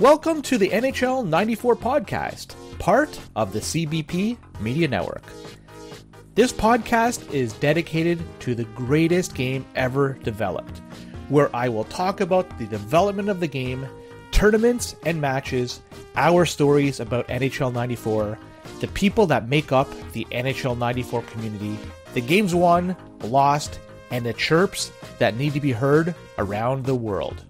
Welcome to the NHL 94 podcast, part of the CBP Media Network. This podcast is dedicated to the greatest game ever developed, where I will talk about the development of the game, tournaments and matches, our stories about NHL 94, the people that make up the NHL 94 community, the games won, lost, and the chirps that need to be heard around the world.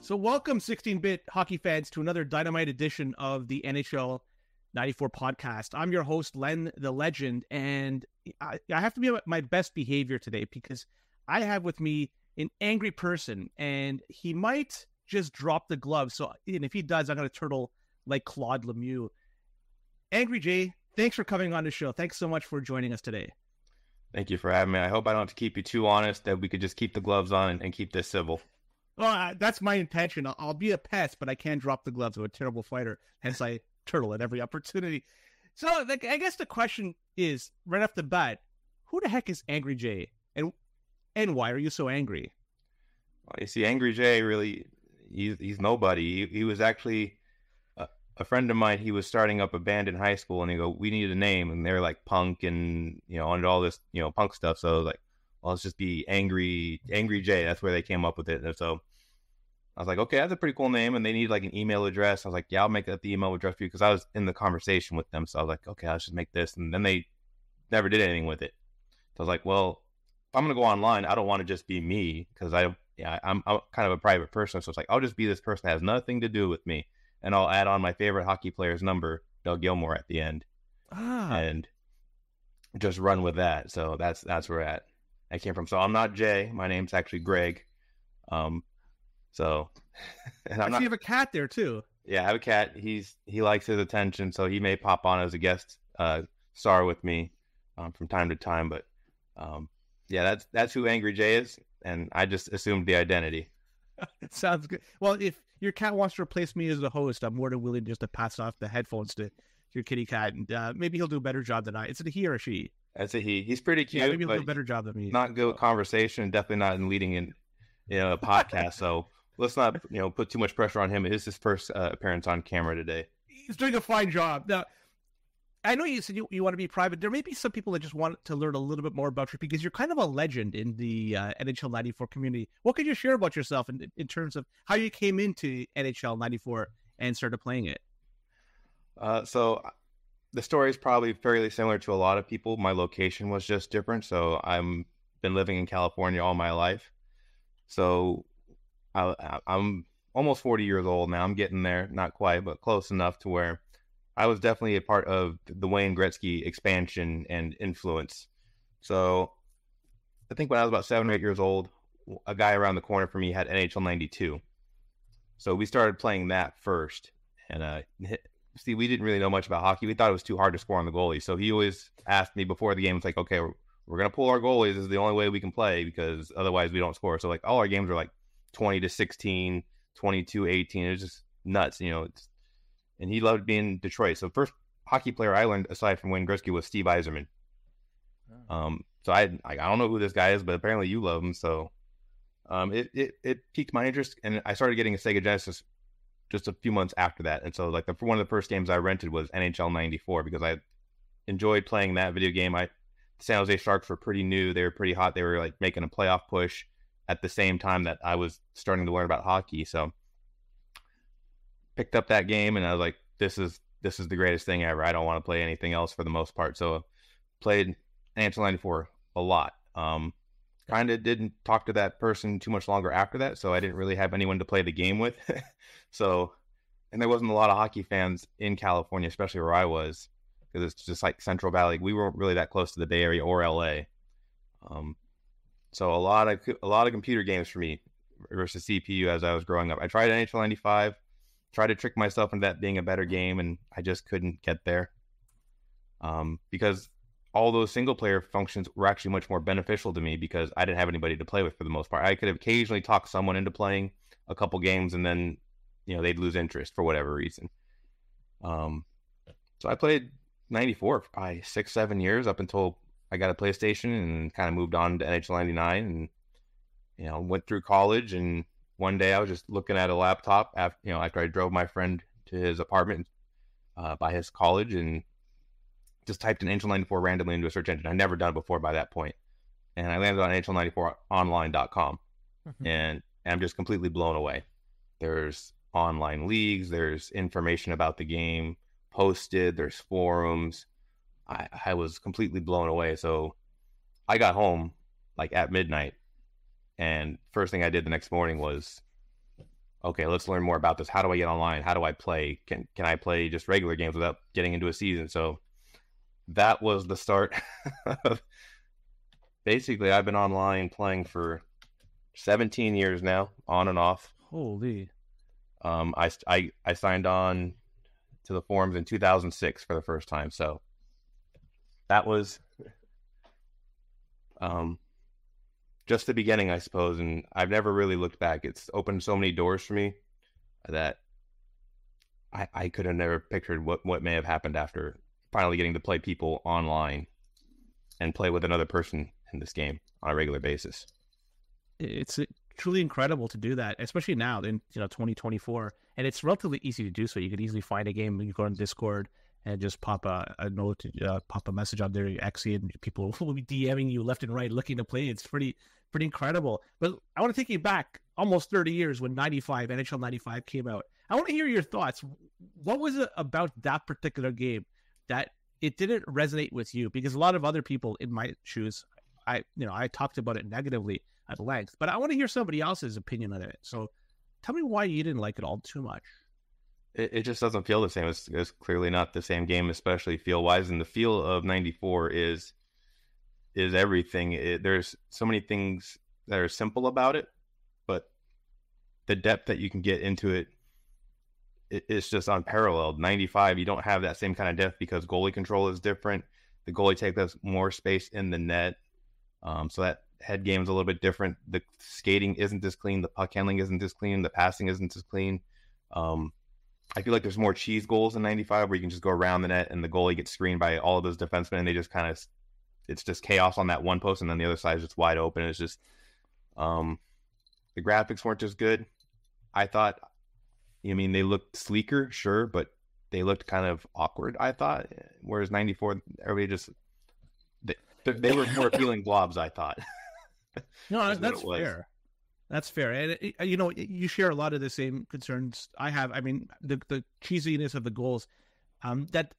So, welcome, 16 bit hockey fans, to another dynamite edition of the NHL 94 podcast. I'm your host, Len the Legend, and I, I have to be my best behavior today because I have with me an angry person, and he might just drop the glove. So, and if he does, I'm going to turtle like Claude Lemieux. Angry Jay, thanks for coming on the show. Thanks so much for joining us today. Thank you for having me. I hope I don't have to keep you too honest, that we could just keep the gloves on and, and keep this civil. Well, uh, that's my intention. I'll, I'll, be a pest, but I can't drop the gloves. I'm a terrible fighter. Hence, I turtle at every opportunity. So, like, I guess the question is right off the bat: Who the heck is Angry Jay, and and why are you so angry? Well, you see, Angry Jay really he's he's nobody. He, he was actually a, friend of mine. He was starting up a band in high school, and he go, "We need a name," and they're like punk and you know, and all this you know punk stuff. So like, well, let's just be Angry Angry Jay. That's where they came up with it. And so I was like, okay, that's a pretty cool name. And they need like an email address. I was like, yeah, I'll make that the email address for you because I was in the conversation with them. So I was like, okay, I'll just make this. And then they never did anything with it. So I was like, well, if I'm gonna go online, I don't want to just be me because I yeah I'm, I'm kind of a private person. So it's like I'll just be this person that has nothing to do with me, and I'll add on my favorite hockey player's number, Doug Gilmour, at the end, ah. and just run with that. So that's that's where at. I came from. So I'm not Jay. My name's actually Greg. Um, so and I'm not, you have a cat there too. Yeah, I have a cat. He's he likes his attention, so he may pop on as a guest uh, star with me um, from time to time. But um, yeah, that's that's who Angry Jay is, and I just assumed the identity. Sounds good. Well, if your cat wants to replace me as the host, I'm more than willing just to pass off the headphones to your kitty cat, and uh, maybe he'll do a better job than I. Is it a he or a she? That's a he. He's pretty cute. Yeah, maybe he'll do a better job than me. Not good with conversation, definitely not in leading in you know a podcast. so let's not you know put too much pressure on him. It is his first uh, appearance on camera today. He's doing a fine job. Now, I know you said you, you want to be private. There may be some people that just want to learn a little bit more about you because you're kind of a legend in the uh, NHL 94 community. What could you share about yourself in, in terms of how you came into NHL 94 and started playing it? Uh, so the story is probably fairly similar to a lot of people. My location was just different. So I'm been living in California all my life. So I, I'm almost 40 years old now. I'm getting there, not quite, but close enough to where I was definitely a part of the Wayne Gretzky expansion and influence. So I think when I was about seven or eight years old, a guy around the corner from me had NHL 92. So we started playing that first. And uh, see, we didn't really know much about hockey. We thought it was too hard to score on the goalie. So he always asked me before the game, it's like, okay, we're, we're going to pull our goalies. This is the only way we can play because otherwise we don't score. So, like, all our games are like 20 to 16, 22, 18. It was just nuts, you know. And he loved being in Detroit. So, first hockey player I learned aside from Wayne Gretzky was Steve Yzerman. Oh. Um, so I, I don't know who this guy is, but apparently you love him. So, um, it, it, it piqued my interest, and I started getting a Sega Genesis just a few months after that. And so, like, the, one of the first games I rented was NHL '94 because I enjoyed playing that video game. I San Jose Sharks were pretty new; they were pretty hot. They were like making a playoff push at the same time that I was starting to learn about hockey. So, picked up that game, and I was like, "This is this is the greatest thing ever. I don't want to play anything else for the most part." So, played NHL '94 a lot. Um, kind of didn't talk to that person too much longer after that, so I didn't really have anyone to play the game with. so, and there wasn't a lot of hockey fans in California, especially where I was, because it's just like Central Valley. We weren't really that close to the Bay Area or LA. Um, so a lot of a lot of computer games for me versus CPU as I was growing up. I tried NHL 95, tried to trick myself into that being a better game, and I just couldn't get there. Um, because all those single player functions were actually much more beneficial to me because I didn't have anybody to play with for the most part. I could occasionally talk someone into playing a couple games and then, you know, they'd lose interest for whatever reason. Um, so I played 94 for probably six, seven years up until I got a PlayStation and kind of moved on to NHL 99. And you know, went through college and one day I was just looking at a laptop after, you know, after I drove my friend to his apartment uh, by his college and just typed in NHL 94 randomly into a search engine. I'd never done it before by that point. And I landed on NHL94online.com mm-hmm. and, and I'm just completely blown away. There's online leagues, there's information about the game posted, there's forums. I, I was completely blown away. So I got home like at midnight and first thing I did the next morning was, okay, let's learn more about this. How do I get online? How do I play? Can can I play just regular games without getting into a season? So that was the start. Basically, I've been online playing for 17 years now, on and off. Holy. Um, I, I, I signed on to the forums in 2006 for the first time. So that was um, just the beginning, I suppose. And I've never really looked back. It's opened so many doors for me that I, I could have never pictured what, what may have happened after finally getting to play people online and play with another person in this game on a regular basis. It's truly incredible to do that, especially now in you know 2024, and it's relatively easy to do so. You could easily find a game, you go on Discord and just pop a, a note, uh, pop a message on there, Xy, and people will be DMing you left and right looking to play. It's pretty pretty incredible. But I want to take you back almost 30 years when 95, NHL 95 came out. I want to hear your thoughts. What was it about that particular game that it didn't resonate with you? Because a lot of other people in my shoes, I you know, I talked about it negatively at length, but I want to hear somebody else's opinion on it. So tell me why you didn't like it all too much. It, it just doesn't feel the same. It's, it's clearly not the same game, especially feel wise. And the feel of 94 is is everything. It, there's so many things that are simple about it, but the depth that you can get into it, it it's just unparalleled. 95, you don't have that same kind of depth because goalie control is different. The goalie takes more space in the net, um, so that head game is a little bit different. The skating isn't as clean. The puck handling isn't as clean. The passing isn't as clean. Um, I feel like there's more cheese goals in 95 where you can just go around the net and the goalie gets screened by all of those defensemen and they just kind of it's just chaos on that one post, and then the other side is just wide open. It's just um, the graphics weren't as good. I thought. I mean, they looked sleeker, sure, but they looked kind of awkward. I thought, whereas '94, everybody just they, they were more appealing blobs. I thought. no, that's fair. That's fair, and you know you share a lot of the same concerns I have. I mean, the the cheesiness of the goals. Um, that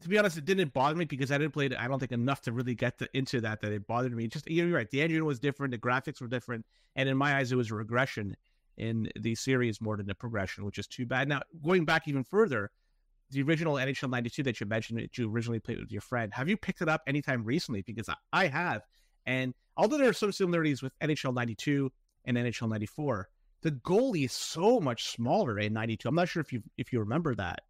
to be honest, it didn't bother me because I didn't play it. I don't think enough to really get to, into that that it bothered me. Just you're right. The engine was different. The graphics were different, and in my eyes, it was a regression in the series more than a progression, which is too bad. Now, going back even further, the original NHL '92 that you mentioned that you originally played with your friend, have you picked it up anytime recently? Because I have, and although there are some similarities with NHL '92 and NHL '94, the goalie is so much smaller in '92. I'm not sure if you if you remember that.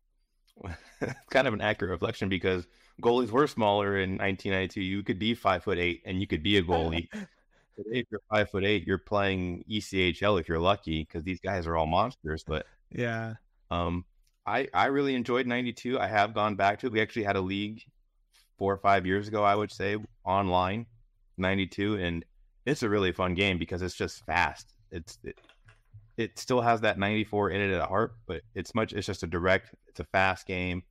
it's kind of an accurate reflection because goalies were smaller in 1992. You could be five foot eight and you could be a goalie. if you're five foot eight, you're playing ECHL if you're lucky because these guys are all monsters. But yeah, um, I I really enjoyed '92. I have gone back to it. We actually had a league four or five years ago, I would say, online '92, and it's a really fun game because it's just fast. It's it, it still has that 94 in it at heart, but it's much. It's just a direct. It's a fast game.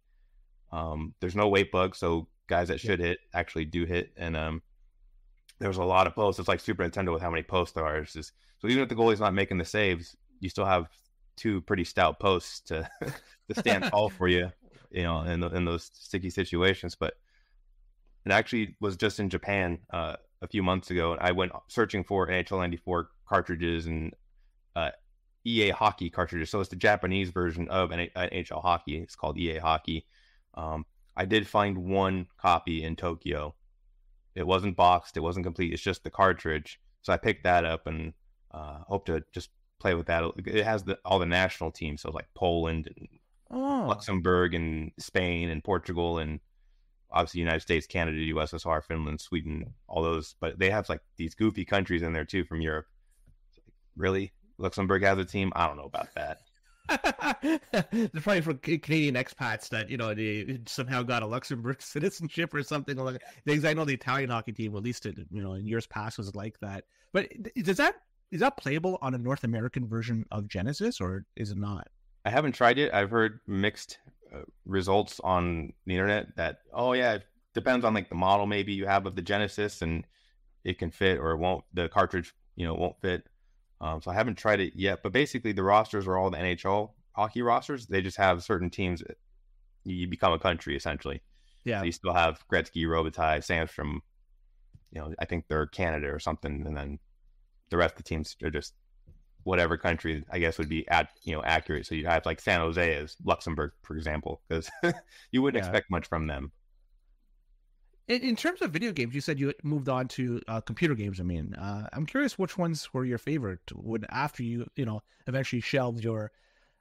Um, there's no weight bug, so guys that should hit actually do hit. And um, there's a lot of posts. It's like Super Nintendo with how many posts there are. Just, so even if the goalie's not making the saves, you still have two pretty stout posts to to stand tall for you. You know, in in those sticky situations. But it actually was just in Japan uh, a few months ago. I went searching for NHL 94 cartridges and uh, EA Hockey cartridges. So it's the Japanese version of NHL Hockey. It's called EA Hockey. Um, I did find one copy in Tokyo. It wasn't boxed. It wasn't complete. It's just the cartridge. So I picked that up and uh, hope to just play with that. It has the, all the national teams, so like Poland and oh. Luxembourg and Spain and Portugal and obviously United States, Canada, USSR, Finland, Sweden, all those. But they have like these goofy countries in there too from Europe. Really, Luxembourg has a team. I don't know about that. They're probably for Canadian expats that you know they somehow got a Luxembourg citizenship or something like. Because I know the Italian hockey team, at least it, you know in years past, was like that. But does that is that playable on a North American version of Genesis, or is it not? I haven't tried it. I've heard mixed uh, results on the internet that oh yeah, it depends on like the model maybe you have of the Genesis and it can fit or it won't. The cartridge you know won't fit. Um, so I haven't tried it yet. But basically, the rosters are all the NHL hockey rosters. They just have certain teams. You become a country essentially. Yeah. So you still have Gretzky, Robitaille, Sandstrom. You know, I think they're Canada or something, and then the rest of the teams are just whatever country I guess would be at you know accurate. So you'd have like San Jose as Luxembourg, for example, because you wouldn't yeah. expect much from them. In, in, terms of video games, you said you moved on to uh, computer games. I mean, uh, I'm curious which ones were your favorite when after you you know eventually shelved your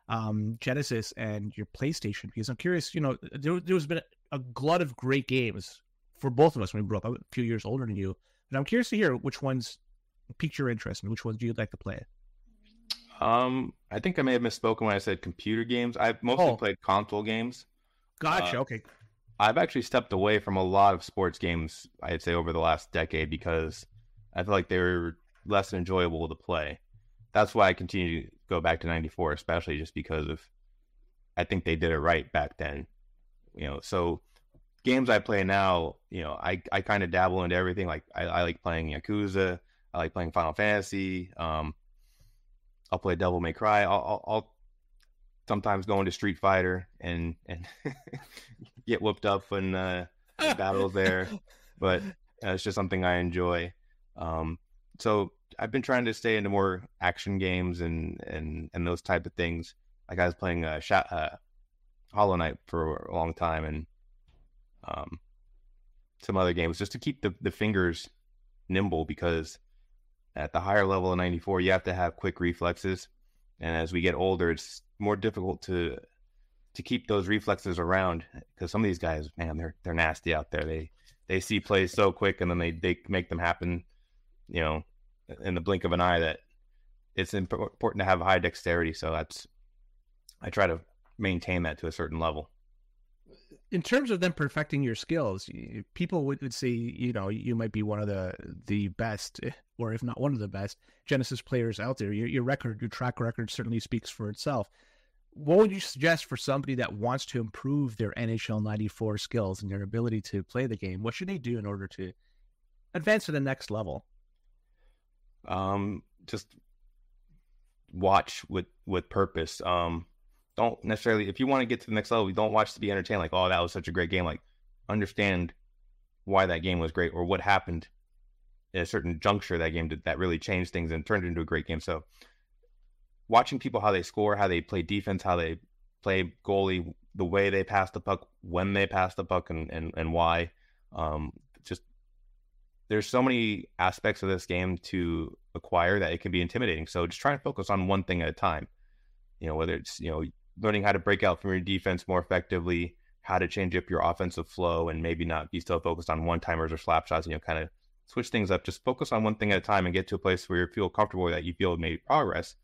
um, Genesis and your PlayStation because I'm curious. You know, there there's been a glut of great games for both of us when we grew up. I'm a few years older than you, but I'm curious to hear which ones piqued your interest and which ones do you like to play. Um, I think I may have misspoken when I said computer games. I've mostly oh. played console games. Gotcha. Uh, okay. I've actually stepped away from a lot of sports games. I'd say over the last decade because I feel like they were less enjoyable to play. That's why I continue to go back to '94, especially just because of I think they did it right back then. You know, so games I play now, you know, I, I kind of dabble into everything. Like I, I like playing Yakuza, I like playing Final Fantasy. Um, I'll play Devil May Cry. I'll, I'll, I'll sometimes go into Street Fighter and and get whooped up in, uh, battles there, but uh, it's just something I enjoy. Um, so I've been trying to stay into more action games and and and those type of things. Like I was playing uh, uh Hollow Knight for a long time and um, some other games just to keep the, the fingers nimble because at the higher level of 94 you have to have quick reflexes. And as we get older it's more difficult to to keep those reflexes around because some of these guys man they're they're nasty out there. They they see plays so quick and then they they make them happen you know in the blink of an eye that it's important to have high dexterity. So that's i try to maintain that to a certain level in terms of them perfecting your skills, people would, would say, you know, you might be one of the the best, eh, or if not one of the best Genesis players out there. Your, your record, your track record, certainly speaks for itself. What would you suggest for somebody that wants to improve their NHL '94 skills and their ability to play the game? What should they do in order to advance to the next level? Um, just watch with with purpose. Um, don't necessarily if you want to get to the next level, you don't watch to be entertained. Like, oh, that was such a great game. Like, understand why that game was great or what happened at a certain juncture that game did that really changed things and turned it into a great game. So, watching people how they score, how they play defense, how they play goalie, the way they pass the puck, when they pass the puck, and and and why. Um, just there's so many aspects of this game to acquire that it can be intimidating. So just try and focus on one thing at a time. You know, whether it's you know learning how to break out from your defense more effectively, how to change up your offensive flow, and maybe not be so focused on one timers or slap shots. You know, kind of switch things up. Just focus on one thing at a time and get to a place where you feel comfortable that you feel made progress,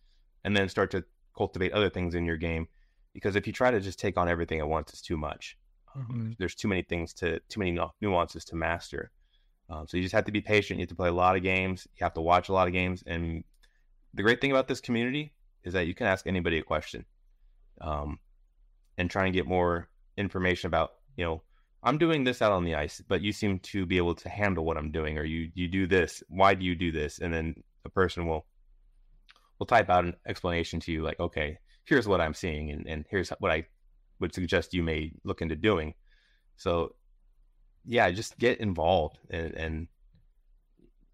and then start to cultivate other things in your game. Because if you try to just take on everything at once, it's too much. Mm-hmm. There's too many things to, too many nuances to master. Um, so you just have to be patient. You have to play a lot of games. You have to watch a lot of games. And the great thing about this community is that you can ask anybody a question um, and try and get more information about, you know, I'm doing this out on the ice, but you seem to be able to handle what I'm doing, or you you do this. Why do you do this? And then a person will will type out an explanation to you, like, okay, here's what I'm seeing, and, and here's what I would suggest you may look into doing. So, yeah, just get involved and, and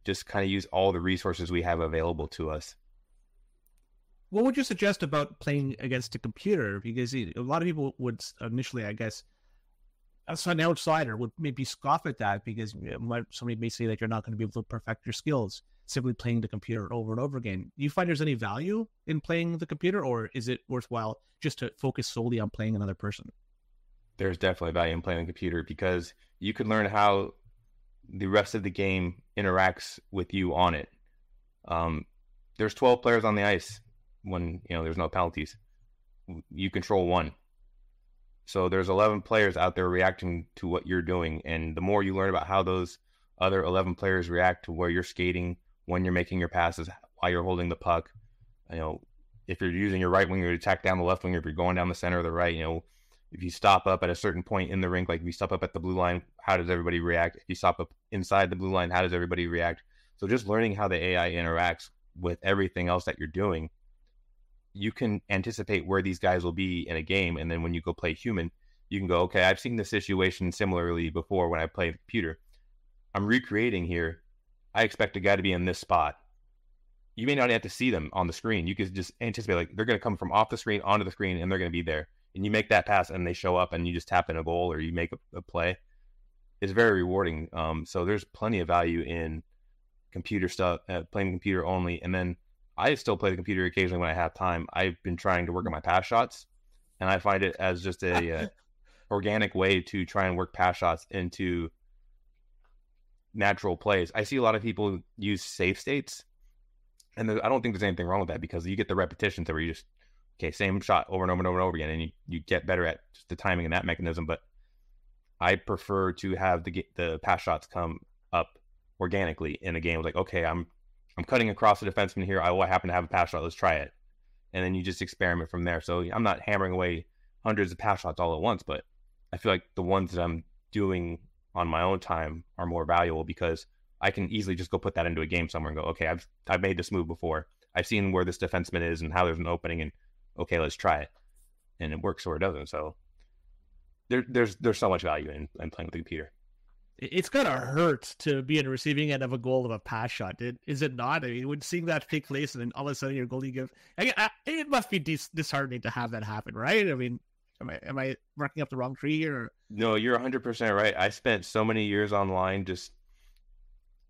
just kind of use all the resources we have available to us what would you suggest about playing against a computer? Because a lot of people would initially, I guess, as an outsider, would maybe scoff at that because somebody may say that you're not going to be able to perfect your skills simply playing the computer over and over again. Do you find there's any value in playing the computer, or is it worthwhile just to focus solely on playing another person? There's definitely value in playing the computer because you can learn how the rest of the game interacts with you on it. Um, there's 12 players on the ice when you know there's no penalties. You control one. So there's 11 players out there reacting to what you're doing, and the more you learn about how those other 11 players react to where you're skating, when you're making your passes, while you're holding the puck. You know, if you're using your right winger to attack down the left winger, if you're going down the center or the right, you know, if you stop up at a certain point in the rink, like if you stop up at the blue line, how does everybody react? If you stop up inside the blue line, how does everybody react? So just learning how the AI interacts with everything else that you're doing, you can anticipate where these guys will be in a game. And then when you go play human, you can go, okay, I've seen this situation similarly before when I play computer. I'm recreating here. I expect a guy to be in this spot. You may not have to see them on the screen. You can just anticipate like they're going to come from off the screen onto the screen and they're going to be there. And you make that pass and they show up and you just tap in a goal or you make a, a play. It's very rewarding. Um, so there's plenty of value in computer stuff, uh, playing computer only. And then I still play the computer occasionally when I have time. I've been trying to work on my pass shots, and I find it as just a uh, organic way to try and work pass shots into natural plays. I see a lot of people use save states, and I don't think there's anything wrong with that because you get the repetitions where you just okay, same shot over and over and over and over again, and you, you get better at just the timing and that mechanism. But I prefer to have the the pass shots come up organically in a game. Like, okay, I'm I'm cutting across the defenseman here. I, I happen to have a pass shot. Let's try it, and then you just experiment from there. So I'm not hammering away hundreds of pass shots all at once, but I feel like the ones that I'm doing on my own time are more valuable because I can easily just go put that into a game somewhere and go, okay, I've I've made this move before. I've seen where this defenseman is and how there's an opening, and okay, let's try it, and it works or it doesn't. So there, there's there's so much value in, in playing with the computer. It's gonna hurt to be in receiving end of a goal of a pass shot. It, is it not? I mean, when seeing that take place and then all of a sudden your goalie give, I, I, it must be dis- disheartening to have that happen, right? I mean, am I am I marking up the wrong tree here? No, you're 100 percent right. I spent so many years online, just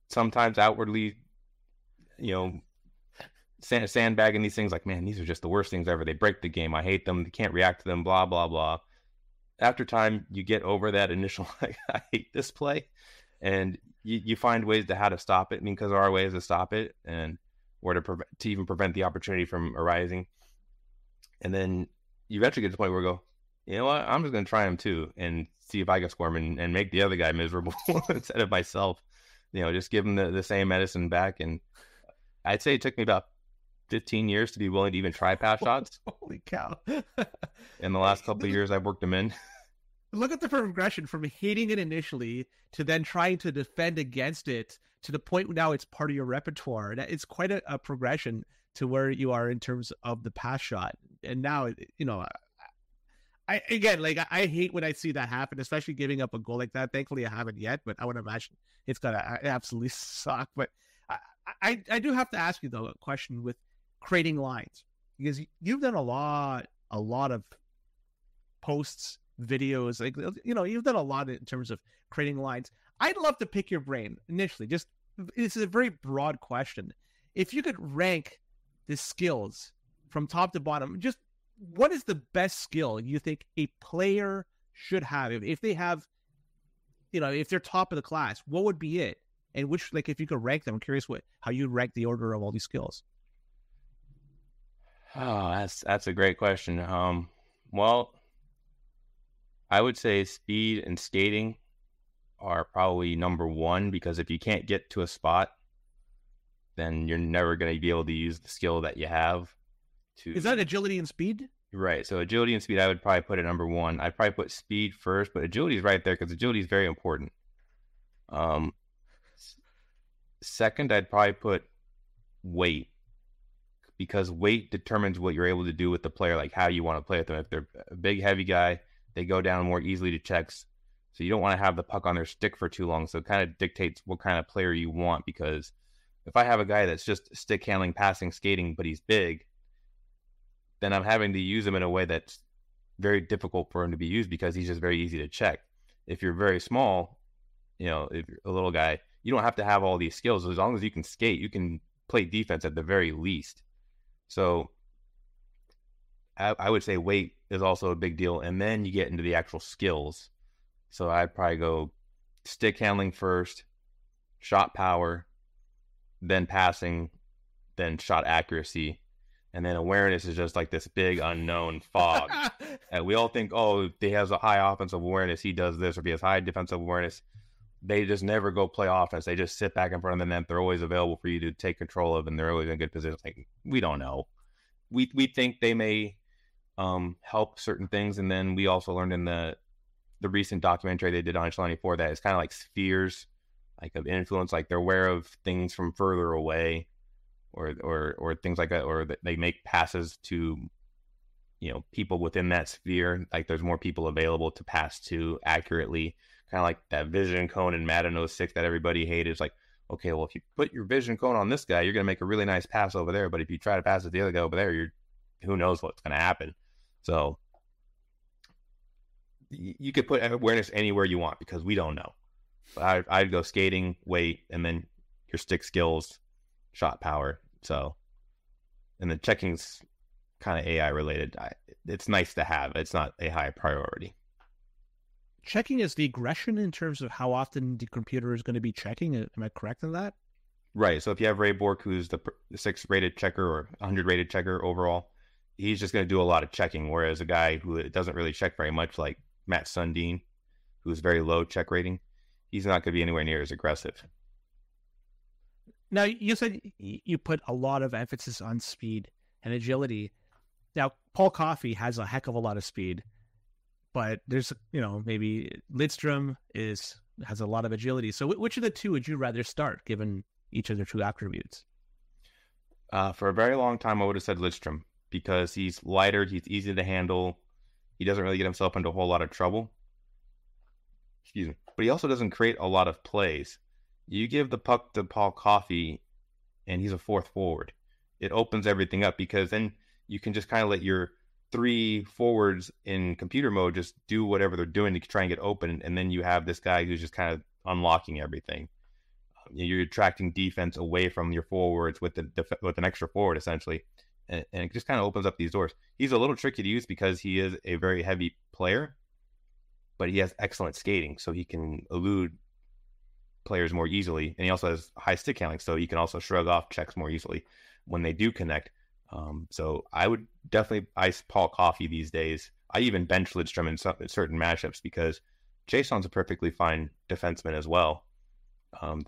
sometimes outwardly, you know, sand, sandbagging these things. Like, man, these are just the worst things ever. They break the game. I hate them. They can't react to them. Blah blah blah. After time, you get over that initial like, I hate this play, and you, you find ways to how to stop it. I mean, because there are ways to stop it, and or to to even prevent the opportunity from arising. And then you eventually get to the point where you go, you know what? I'm just going to try them too and see if I can them and, and make the other guy miserable instead of myself. You know, just give him the, the same medicine back. And I'd say it took me about 15 years to be willing to even try pass shots. Holy cow. in the last couple of years, I've worked them in. Look at the progression from hating it initially to then trying to defend against it to the point now it's part of your repertoire. It's quite a, a progression to where you are in terms of the pass shot. And now, you know, I again like I, hate when I see that happen, especially giving up a goal like that. Thankfully, I haven't yet, but I would imagine it's gonna absolutely suck. But I, I, I do have to ask you though a question with creating lines because you've done a lot, a lot of posts, videos, like uh, you know, you've done a lot in terms of creating lines. I'd love to pick your brain initially. Just this is a very broad question. If you could rank the skills from top to bottom, just what is the best skill you think a player should have if, if they have you know if they're top of the class what would be it and which like if you could rank them i'm curious what how you rank the order of all these skills oh that's that's a great question um well i would say speed and skating are probably number one because if you can't get to a spot then you're never going to be able to use the skill that you have to. Is that agility and speed? Right. So agility and speed, I would probably put at number one. I'd probably put speed first, but agility is right there because agility is very important. Um, second, I'd probably put weight because weight determines what you're able to do with the player, like how you want to play with them. If they're a big, heavy guy, they go down more easily to checks. So you don't want to have the puck on their stick for too long. So it kind of dictates what kind of player you want because if I have a guy that's just stick handling, passing, skating, but he's big, then I'm having to use him in a way that's very difficult for him to be used because he's just very easy to check. If you're very small, you know, if you're a little guy, you don't have to have all these skills. As long as you can skate, you can play defense at the very least. So I, I would say weight is also a big deal. And then you get into the actual skills. So I'd probably go stick handling first, shot power, then passing, then shot accuracy, and then awareness is just like this big unknown fog. and we all think, oh, he has a high offensive awareness, he does this, or he has high defensive awareness, they just never go play offense. They just sit back in front of the net. They're always available for you to take control of, and they're always in good position. Like we don't know. We we think they may um, help certain things, and then we also learned in the the recent documentary they did on Channel 4 that it's kind of like spheres, like of influence. Like they're aware of things from further away, or or or things like that, or they make passes to you know people within that sphere. Like there's more people available to pass to accurately kind of like that vision cone in Madden 06 that everybody hated. It's like, okay, well, if you put your vision cone on this guy, you're going to make a really nice pass over there. But if you try to pass it the other guy over there, you're who knows what's going to happen. So you could put awareness anywhere you want because we don't know. I, I'd go skating, weight, and then your stick skills, shot power. So, and then checking's kind of AI related. I, it's nice to have. It's not a high priority checking is the aggression in terms of how often the computer is going to be checking. Am I correct in that? Right. So if you have Ray Bourque, who's the, the six rated checker or 100 rated checker overall, he's just going to do a lot of checking. Whereas a guy who doesn't really check very much, like Mats Sundin, who's very low check rating, he's not going to be anywhere near as aggressive. Now, you said you put a lot of emphasis on speed and agility. Now, Paul Coffey has a heck of a lot of speed but there's you know maybe Lidstrom is has a lot of agility. So which of the two would you rather start, given each of their two attributes? Uh, for a very long time, I would have said Lidstrom because he's lighter, he's easy to handle, he doesn't really get himself into a whole lot of trouble. Excuse me, but he also doesn't create a lot of plays. You give the puck to Paul Coffey, and he's a fourth forward. It opens everything up because then you can just kind of let your three forwards in computer mode just do whatever they're doing to try and get open, and then you have this guy who's just kind of unlocking everything. Um, you're attracting defense away from your forwards with the with an extra forward essentially, and, and it just kind of opens up these doors. He's a little tricky to use because he is a very heavy player, but he has excellent skating, so he can elude players more easily, and he also has high stick handling, so he can also shrug off checks more easily when they do connect. Um, so I would definitely ice Paul Coffey these days. I even bench Lidstrom in, some, in certain matchups because Jason's a perfectly fine defenseman as well. Um,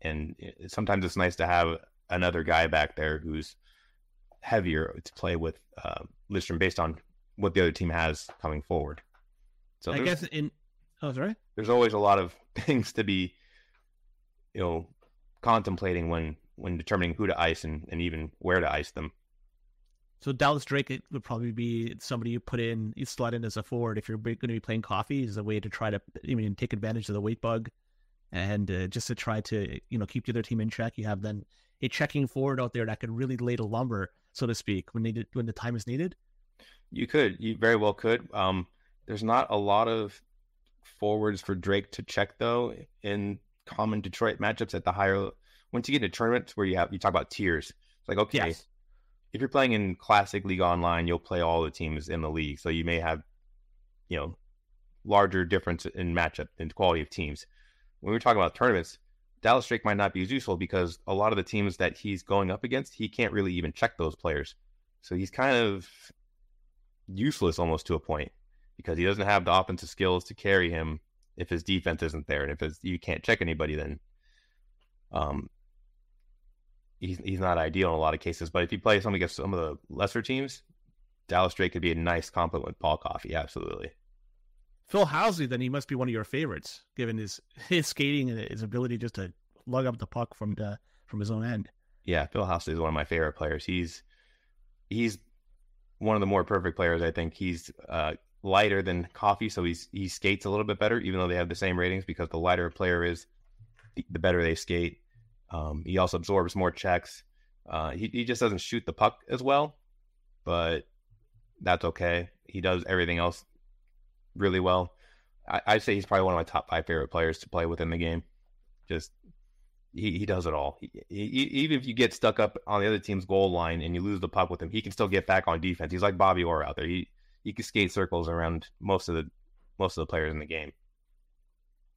and it, sometimes it's nice to have another guy back there who's heavier to play with uh, Lidstrom based on what the other team has coming forward. So I guess in oh sorry, there's always a lot of things to be, you know, contemplating when when determining who to ice and, and even where to ice them. So Dallas Drake would probably be somebody you put in, you slot in as a forward if you're going to be playing Coffey as a way to try to, I mean, take advantage of the weight bug, and uh, just to try to, you know, keep the other team in check. You have then a checking forward out there that could really lay the lumber, so to speak, when needed when the time is needed. You could, you very well could. Um, there's not a lot of forwards for Drake to check though in common Detroit matchups at the higher once you get into tournaments where you have you talk about tiers, it's like okay, yes. if you're playing in classic league online, you'll play all the teams in the league, so you may have, you know, larger difference in matchup and quality of teams. When we're talking about tournaments, Dallas Drake might not be as useful because a lot of the teams that he's going up against, he can't really even check those players. So he's kind of useless almost to a point because he doesn't have the offensive skills to carry him if his defense isn't there. And if you can't check anybody, then um, he's he's not ideal in a lot of cases. But if you play some against some of the lesser teams, Dallas Drake could be a nice complement with Paul Coffey. Absolutely. Phil Housley, then he must be one of your favorites, given his his skating and his ability just to lug up the puck from the from his own end. Yeah, Phil Housley is one of my favorite players. He's he's one of the more perfect players. I think he's uh, lighter than Coffey, so he's he skates a little bit better, even though they have the same ratings. Because the lighter a player is, the better they skate. Um, he also absorbs more checks. Uh, he, he just doesn't shoot the puck as well, but that's okay. He does everything else really well. I, I'd say he's probably one of my top five favorite players to play within the game. Just he, he does it all. He, he, even if you get stuck up on the other team's goal line and you lose the puck with him, he can still get back on defense. He's like Bobby Orr out there. He he can skate circles around most of the most of the players in the game.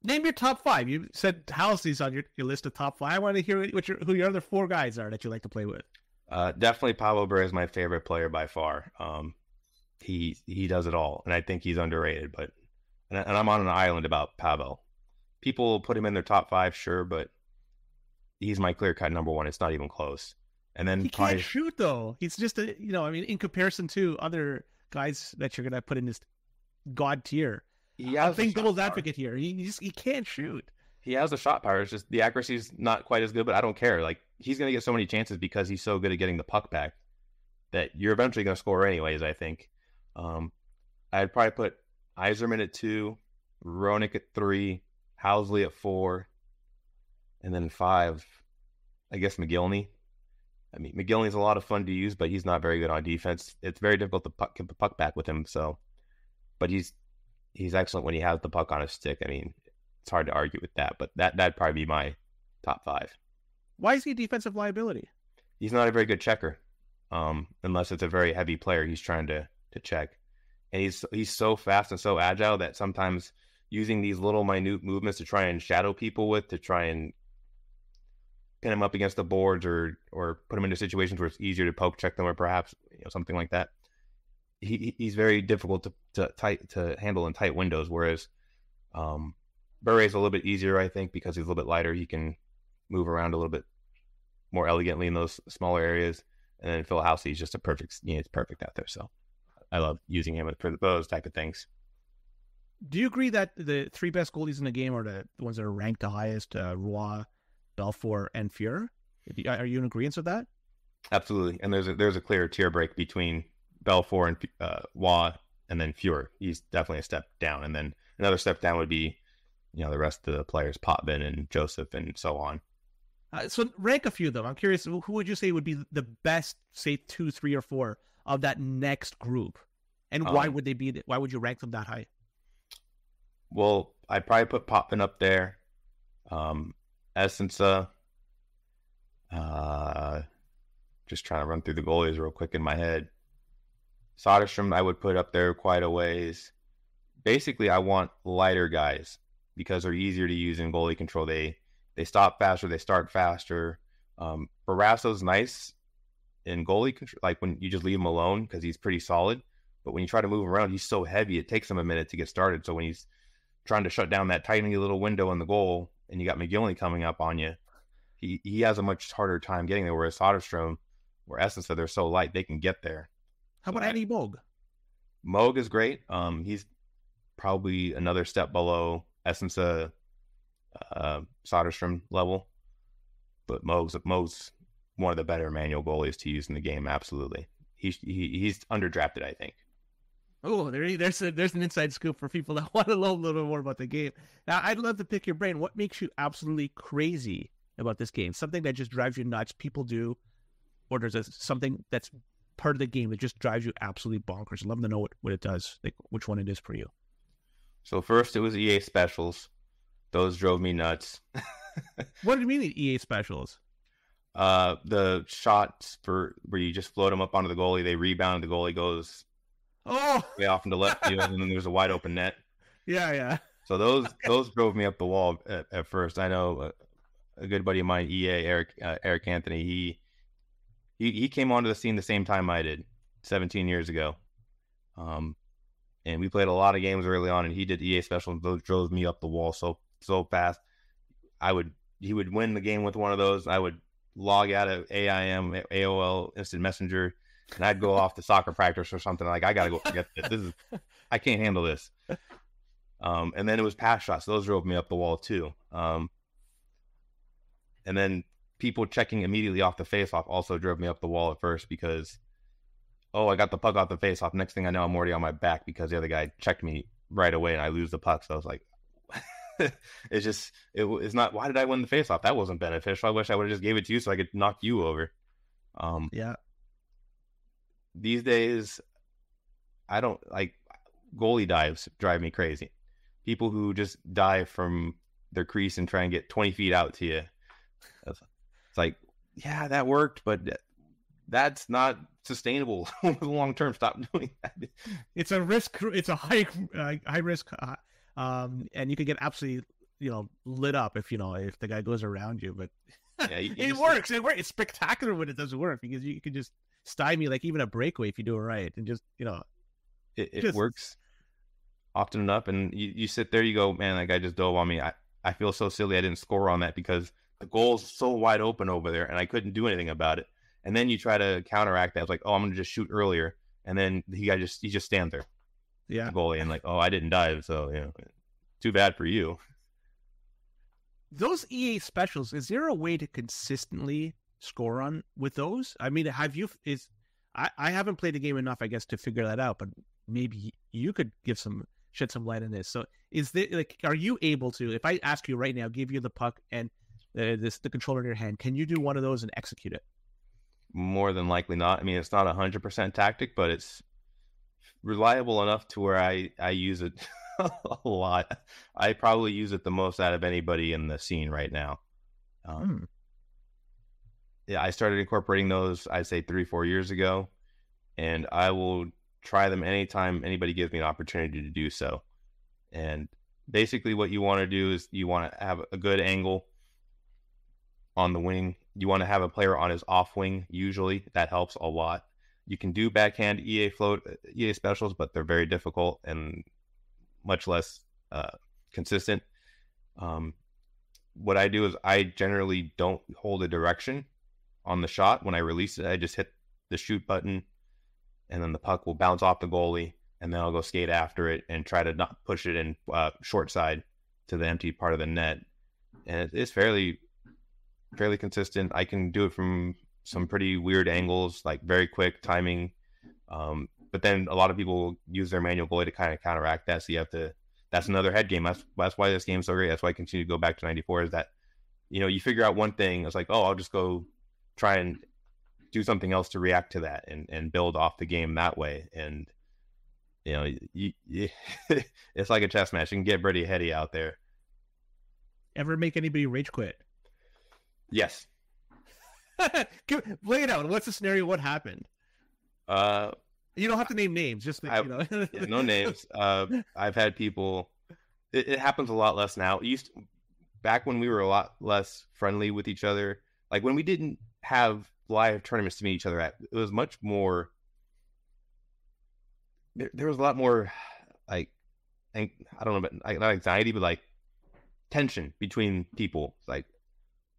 Name your top five. You said Housley's on your, your list of top five. I want to hear what your, who your other four guys are that you like to play with. Uh, definitely Pavel Bure is my favorite player by far. Um, he he does it all, and I think he's underrated. But and, and I'm on an island about Pavel. people will put him in their top five, sure, but he's my clear cut number one. It's not even close. And then he probably, can't shoot though. He's just a you know, I mean, in comparison to other guys that you're gonna put in this god tier. He I'm has the playing devil's power. advocate here. He, he just he can't shoot. He has the shot power. It's just the accuracy's not quite as good, but I don't care. Like he's gonna get so many chances because he's so good at getting the puck back that you're eventually gonna score anyways. I think. Um, I'd probably put Yzerman at two, Roenick at three, Housley at four, and then five. I guess Mogilny. I mean, Mogilny's a lot of fun to use, but he's not very good on defense. It's very difficult to puck, get the puck back with him. So, but he's he's excellent when he has the puck on his stick. I mean, it's hard to argue with that. But that that'd probably be my top five. Why is he a defensive liability? He's not a very good checker, um, unless it's a very heavy player he's trying to to check. And he's he's so fast and so agile that sometimes using these little minute movements to try and shadow people with to try and pin them up against the boards or or put them into situations where it's easier to poke check them or perhaps you know something like that. He he- he's very difficult to to tight to handle in tight windows. Whereas um, is a little bit easier, I think, because he's a little bit lighter. He can move around a little bit more elegantly in those smaller areas. And then Phil Housley is just a perfect, you know, it's perfect out there. So I love using him for those type of things. Do you agree that the three best goalies in the game are the, the ones that are ranked the highest? Uh, Roy, Belfour, and Fuhrer. Are you in agreement with that? Absolutely. And there's a, there's a clear tier break between Belfour and uh, Roy and then Fuhrer. He's definitely a step down. And then another step down would be, you know, the rest of the players, Potvin and Joseph and so on. Uh, so rank a few of them. I'm curious. Who would you say would be the best, say two, three, or four of that next group, and why Um, would they be? th- Why would you rank them that high? Well, I'd probably put Potvin up there. Um, Essensa. Uh, just trying to run through the goalies real quick in my head. Soderstrom, I would put up there quite a ways. Basically, I want lighter guys because they're easier to use in goalie control. They they stop faster, they start faster. Um, Barrasso's nice in goalie control, like when you just leave him alone because he's pretty solid. But when you try to move around, he's so heavy it takes him a minute to get started. So when he's trying to shut down that tiny little window in the goal, and you got Mogilny coming up on you, he he has a much harder time getting there. Whereas Soderstrom or Essensa, they're so light they can get there. How about Andy Moog? Moog is great. Um, he's probably another step below Essensa, uh, uh, Soderstrom level, but Moog's Moog's one of the better manual goalies to use in the game. Absolutely, he's he, he's underdrafted, I think. Oh, there, there's a, there's an inside scoop for people that want to know a little bit more about the game. Now, I'd love to pick your brain. What makes you absolutely crazy about this game? Something that just drives you nuts. People do, or there's a, something that's part of the game that just drives you absolutely bonkers. I'd love to know what, what it does, like which one it is for you. So first it was EA specials; those drove me nuts. What do you mean the EA specials? Uh, the shots for where you just float them up onto the goalie, they rebound, the goalie goes Oh, way off into left field, and then there's a wide open net. yeah, yeah. So those those drove me up the wall at, at first. I know uh, a good buddy of mine, EA Eric uh, Eric Anthony. He he he came onto the scene the same time I did, 17 years ago. Um, and we played a lot of games early on, and he did EA specials. Those drove me up the wall so so fast. I would he would win the game with one of those. I would log out of AIM AOL Instant Messenger, and I'd go off to soccer practice or something. Like I gotta go forget this. This is I can't handle this. Um, and then it was pass shots. Those drove me up the wall too. Um, and then people checking immediately off the faceoff also drove me up the wall at first because, oh, I got the puck off the faceoff. Next thing I know, I'm already on my back because the other guy checked me right away and I lose the puck. So I was like, it's just, it, it's not, why did I win the faceoff? That wasn't beneficial. I wish I would have just gave it to you so I could knock you over. Um, Yeah. these days, I don't like goalie dives drive me crazy. People who just dive from their crease and try and get 20 feet out to you. It's like, yeah, that worked, but that's not sustainable over the long term. Stop doing that. It's a risk. It's a high uh, high risk, uh, um, and you can get absolutely you know lit up if you know if the guy goes around you. But Yeah, you- you it works. It works. It's spectacular when it doesn't work because you can just stymie me like even a breakaway if you do it right, and just you know It, it Just- works often enough, and you, you sit there, you go, man, that guy just dove on me. I, I feel so silly I didn't score on that because the goal's so wide open over there and I couldn't do anything about it. And then you try to counteract that. It's like, oh, I'm gonna just shoot earlier, and then he got just he just stands there, yeah, the goalie, and like, oh, I didn't dive, so you know, too bad for you. Those EA specials, is there a way to consistently score on with those? I mean, have you is I, I haven't played the game enough, I guess, to figure that out, but maybe you could give some shed some light on this. So is there like are you able to if I ask you right now, give you the puck and uh, this the controller in your hand, can you do one of those and execute it? More than likely not. I mean, it's not a hundred percent tactic, but it's reliable enough to where I I use it a lot. I probably use it the most out of anybody in the scene right now. Um, hmm. Yeah, I started incorporating those. I'd say three four years ago, and I will try them anytime anybody gives me an opportunity to do so. And basically, what you want to do is you want to have a good angle on the wing. You want to have a player on his off wing. Usually, that helps a lot. You can do backhand EA float EA specials, but they're very difficult and much less uh, consistent. Um, what I do is I generally don't hold a direction on the shot when I release it. I just hit the shoot button, and then the puck will bounce off the goalie, and then I'll go skate after it and try to not push it in uh, short side to the empty part of the net. And it's fairly fairly consistent. I can do it from some pretty weird angles, like very quick timing. Um, but then a lot of people use their manual goalie to kind of counteract that. So you have to. That's another head game. That's that's why this game's so great. That's why I continue to go back to '94. Is that you know you figure out one thing. It's like oh I'll just go try and do something else to react to that and and build off the game that way. And you know you, you it's like a chess match. You can get pretty heady out there. Ever make anybody rage quit? Yes. Lay it out. What's the scenario? What happened? Uh, you don't have to name names. Just you know, yeah, no names. Uh, I've had people. It, it, happens a lot less now. It used to, back when we were a lot less friendly with each other. Like when we didn't have live tournaments to meet each other at, it was much more. There, there was a lot more, like, I don't know, but like, not anxiety, but like tension between people. Like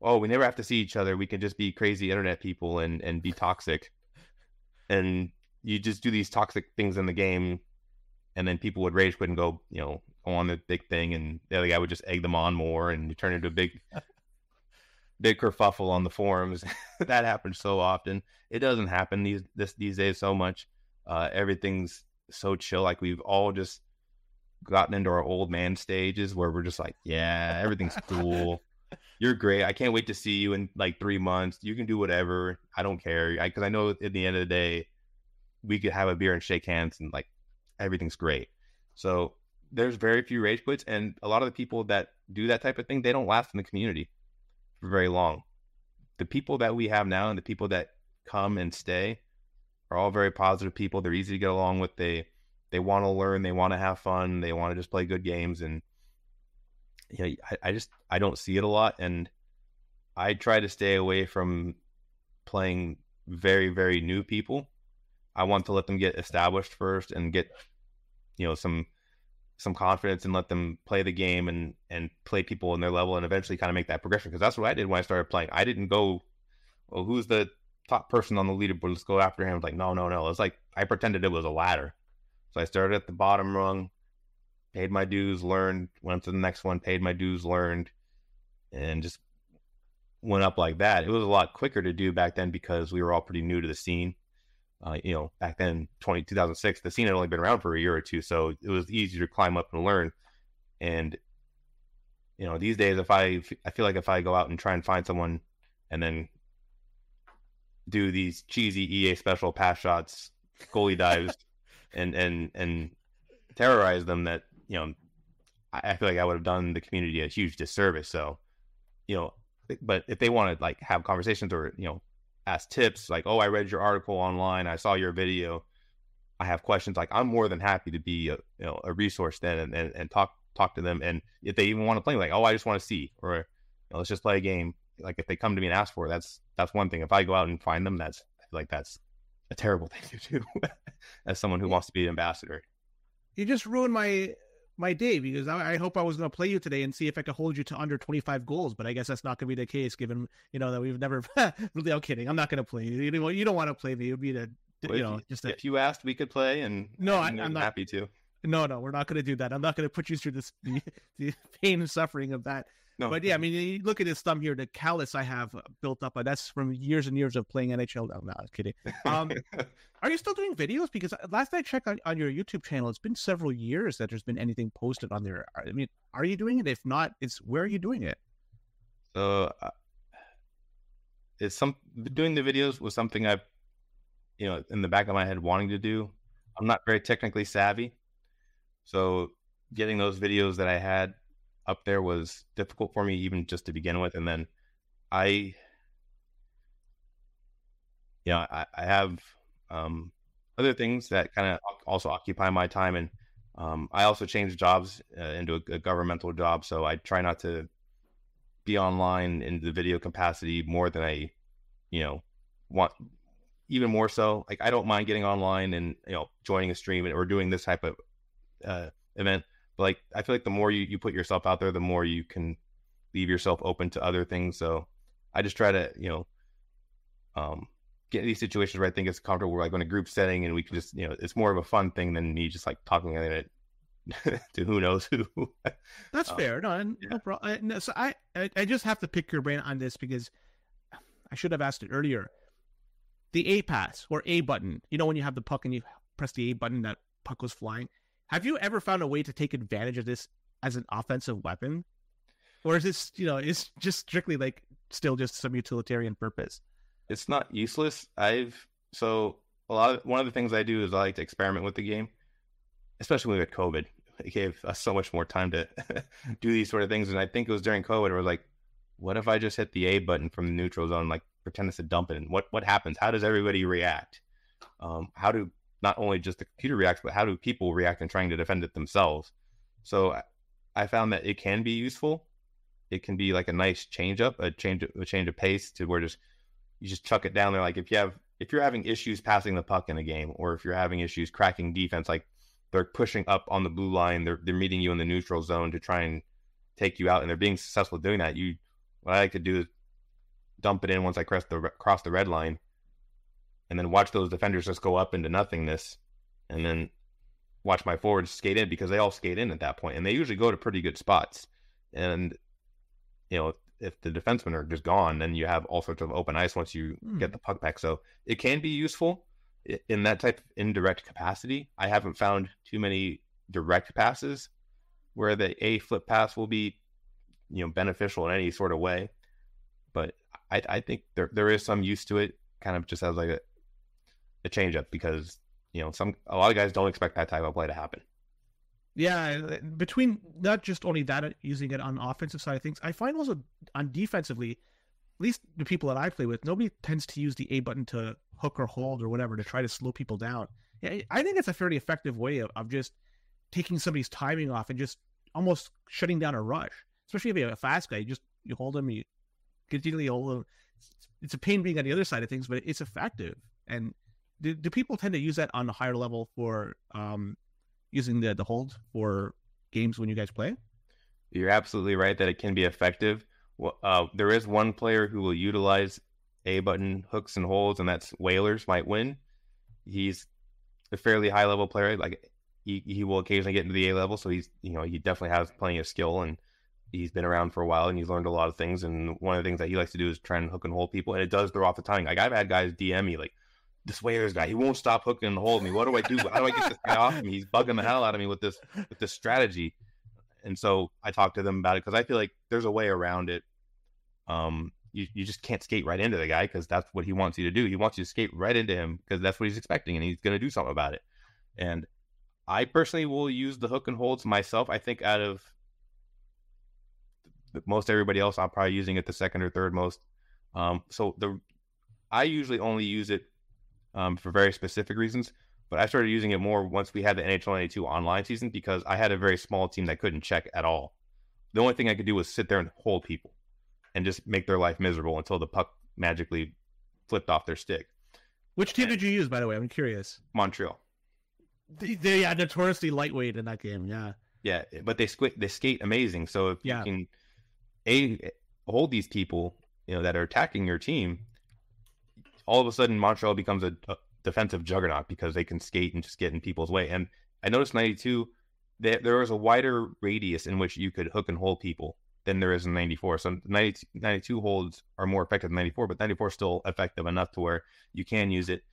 oh, we never have to see each other. We can just be crazy internet people and and be toxic. and you just do these toxic things in the game, and then people would rage quit and go, you know, go on the big thing, and the other guy would just egg them on more, and you turn into a big, big kerfuffle on the forums. that happens so often. It doesn't happen these this these days so much. Uh, everything's so chill. Like we've all just gotten into our old man stages where we're just like, yeah, everything's cool you're great. I can't wait to see you in like three months. You can do whatever. I don't care. Because I, I, know at the end of the day, we could have a beer and shake hands and like everything's great. So there's very few rage quits. And a lot of the people that do that type of thing, they don't last in the community for very long. The people that we have now and the people that come and stay are all very positive people. They're easy to get along with. They they want to learn. They want to have fun. They want to just play good games and you know, I, I just I don't see it a lot, and I try to stay away from playing very very new people. I want to let them get established first and get you know some some confidence and let them play the game and and play people in their level and eventually kind of make that progression because that's what I did when I started playing. I didn't go, well, who's the top person on the leaderboard? Let's go after him. like, no, no, no. It's like I pretended it was a ladder. So I started at the bottom rung, paid my dues, learned, went to the next one, paid my dues, learned, and just went up like that. It was a lot quicker to do back then because we were all pretty new to the scene. Uh, you know, back then, 20, 2006, the scene had only been around for a year or two, so it was easier to climb up and learn. And you know, these days, if I I feel like if I go out and try and find someone and then do these cheesy EA special pass shots, goalie dives, and and and terrorize them, that you know, I, I feel like I would have done the community a huge disservice. So, you know, but if they want to like have conversations or you know ask tips, like, oh, I read your article online, I saw your video, I have questions. Like, I'm more than happy to be a you know a resource then and, and, and talk talk to them. And if they even want to play, like, oh, I just want to see, or you know, let's just play a game. Like, if they come to me and ask for it, that's that's one thing. If I go out and find them, that's like that's a terrible thing to do as someone who wants to be an ambassador. You just ruined my my day because I, I hope I was going to play you today and see if I could hold you to under 25 goals. But I guess that's not going to be the case, given you know that we've never. really, I'm kidding. I'm not going to play you. You don't, you don't want to play me. It'd be the you know just a, if you asked, we could play, and no, I, am not happy to. No, no, we're not going to do that. I'm not going to put you through this the, the pain and suffering of that. No, but yeah, I mean, you look at this thumb here, the callus I have built up, that's from years and years of playing NHL. No, no, I was kidding. Um, are you still doing videos? Because uh, last I checked on, on, your YouTube channel, it's been several years that there's been anything posted on there. I mean, are you doing it? If not, it's where are you doing it? So, uh, it's some doing the videos was something I've, you know, in the back of my head wanting to do. I'm not very technically savvy, so getting those videos that I had up there was difficult for me, even just to begin with. And then I, you know, I, I have um, other things that kind of also occupy my time. And um, I also changed jobs uh, into a, a, governmental job. So I try not to be online in the video capacity more than I, you know, want even more so. Like I don't mind getting online and, you know, joining a stream or doing this type of uh, event but like I feel like the more you, you put yourself out there, the more you can leave yourself open to other things. So I just try to, you know, um, get these situations where I think it's comfortable. We're like in a group setting and we can just, you know, it's more of a fun thing than me just like talking in it to who knows who. That's um, fair. No, yeah. no problem. No, so I, I, I just have to pick your brain on this because I should have asked it earlier. The A pass or A button, you know, when you have the puck and you press the A button, that puck goes flying. Have you ever found a way to take advantage of this as an offensive weapon? Or is this, you know, is just strictly like still just some utilitarian purpose? It's not useless. I've so a lot of one of the things I do is I like to experiment with the game, especially with COVID. It gave us so much more time to do these sort of things. And I think it was during COVID, it was like, what if I just hit the A button from the neutral zone, like pretend it's a dump it? And what what happens? How does everybody react? Um, how do not only just the computer reacts, but how do people react in trying to defend it themselves? So I found that it can be useful. It can be like a nice change up, a change, a change of pace to where just you just chuck it down there. Like if you have, if you're having issues passing the puck in a game, or if you're having issues cracking defense, like they're pushing up on the blue line, they're they're meeting you in the neutral zone to try and take you out, and they're being successful doing that. You, what I like to do is dump it in once I cross the cross the red line, and then watch those defenders just go up into nothingness, and then watch my forwards skate in because they all skate in at that point, and they usually go to pretty good spots. And you know, if the defensemen are just gone, then you have all sorts of open ice once you mm. get the puck back. So it can be useful in that type of indirect capacity. I haven't found too many direct passes where the a flip pass will be, you know, beneficial in any sort of way. But I, I think there there is some use to it, kind of just as like a, a changeup because you know some a lot of guys don't expect that type of play to happen. Yeah, between not just only that using it on offensive side of things, I find also on defensively, at least the people that I play with, nobody tends to use the A button to hook or hold or whatever to try to slow people down. Yeah, I think it's a fairly effective way of, of just taking somebody's timing off and just almost shutting down a rush. Especially if you're a fast guy, you just you hold him, you continually hold him. It's a pain being on the other side of things, but it's effective. And do, do people tend to use that on a higher level for um, using the the hold for games when you guys play? You're absolutely right that it can be effective. Well, uh, there is one player who will utilize a button hooks and holds, and that's Whalers might win. He's a fairly high level player. Like he, he will occasionally get into the A level, so he's you know he definitely has plenty of skill and he's been around for a while and he's learned a lot of things. And one of the things that he likes to do is try and hook and hold people, and it does throw off the timing. Like I've had guys DM me like, this Whalers guy. He won't stop hooking and holding me. What do I do? How do I get this guy off me? He's bugging the hell out of me with this with this strategy. And so I talked to them about it because I feel like there's a way around it. Um, you, you just can't skate right into the guy because that's what he wants you to do. He wants you to skate right into him because that's what he's expecting and he's going to do something about it. And I personally will use the hook and holds myself. I think out of most everybody else, I'm probably using it the second or third most. Um, so the I usually only use it um, for very specific reasons. But I started using it more once we had the NHL 92 online season because I had a very small team that couldn't check at all. The only thing I could do was sit there and hold people and just make their life miserable until the puck magically flipped off their stick. Which team and did you use, by the way? I'm curious. Montreal. They, they are notoriously lightweight in that game. Yeah. Yeah, but they squid they skate amazing. So if Yeah. you can a hold these people, you know, that are attacking your team, all of a sudden Montreal becomes a, a defensive juggernaut because they can skate and just get in people's way. And I noticed ninety two, there was a wider radius in which you could hook and hold people than there is in ninety four. So 90, 92 holds are more effective than ninety four, but ninety four is still effective enough to where you can use it.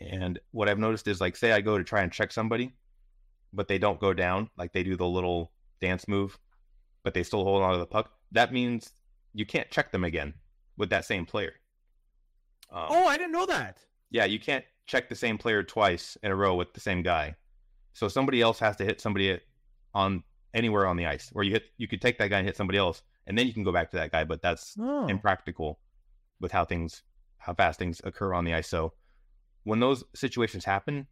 And what I've noticed is like, say I go to try and check somebody, but they don't go down, like they do the little dance move, but they still hold on to the puck. That means you can't check them again with that same player. Um, Oh, I didn't know that. yeah, you can't check the same player twice in a row with the same guy. So somebody else has to hit somebody on anywhere on the ice, or you hit, you could take that guy and hit somebody else, and then you can go back to that guy. But that's Oh. impractical with how things how fast things occur on the ice. So when those situations happen,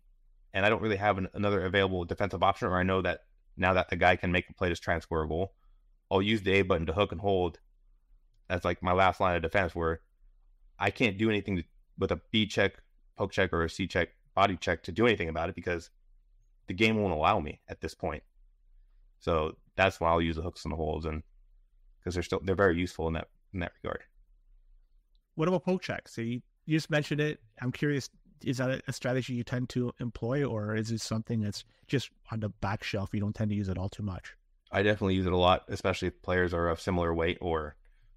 and I don't really have an, another available defensive option, or I know that now that the guy can make a play to try and score a goal, I'll use the A button to hook and hold. That's like my last line of defense where I can't do anything to, with a B check, poke check, or a C check, body check to do anything about it because the game won't allow me at this point. So that's why I'll use the hooks and the holds, and because they're still they're very useful in that in that regard. What about poke checks? So you, you just mentioned it. I'm curious, is that a, strategy you tend to employ, or is it something that's just on the back shelf? You don't tend to use it all too much. I definitely use it a lot, especially if players are of similar weight or,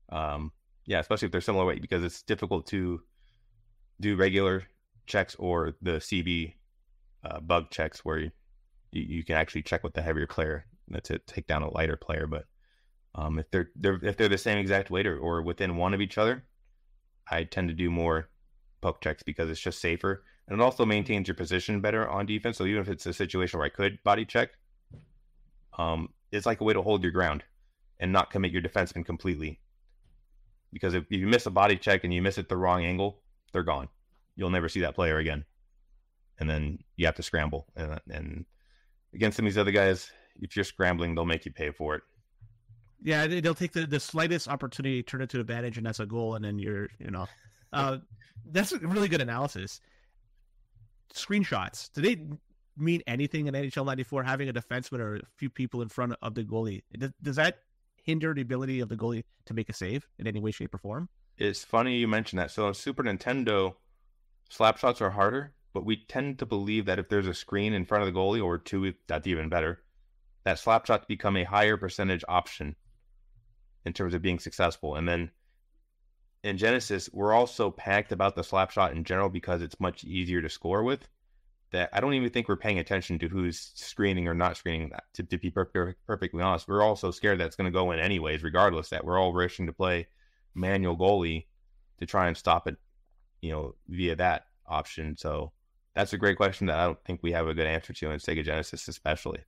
um, yeah, especially if they're similar weight because it's difficult to do regular checks or the CB uh, bug checks where you, you, can actually check with the heavier player to take down a lighter player. But um, if they're, they're if they're the same exact weight or, or within one of each other, I tend to do more poke checks because it's just safer and it also maintains your position better on defense. So even if it's a situation where I could body check, um, it's like a way to hold your ground and not commit your defenseman completely. Because if you miss a body check and you miss it the wrong angle, they're gone. You'll never see that player again. And then you have to scramble. And, and against some of these other guys, if you're scrambling, they'll make you pay for it. Yeah, they- they'll take the, the slightest opportunity, turn it to advantage, and that's a goal. And then you're, you know, uh, that's a really good analysis. Screenshots. Do they mean anything in NHL 94? Having a defenseman or a few people in front of the goalie, does, does that hinder the ability of the goalie to make a save in any way, shape, or form? It's funny you mention that. So Super Nintendo, slap shots are harder, but we tend to believe that if there's a screen in front of the goalie or two, that's even better. That slap shots become a higher percentage option in terms of being successful. And then in Genesis, we're also packed about the slap shot in general because it's much easier to score with. That I don't even think we're paying attention to who's screening or not screening that. To, to be per- perfectly honest, we're all so scared that it's going to go in anyways, regardless. That we're all rushing to play manual goalie to try and stop it, you know, via that option. So that's a great question that I don't think we have a good answer to in Sega Genesis, especially.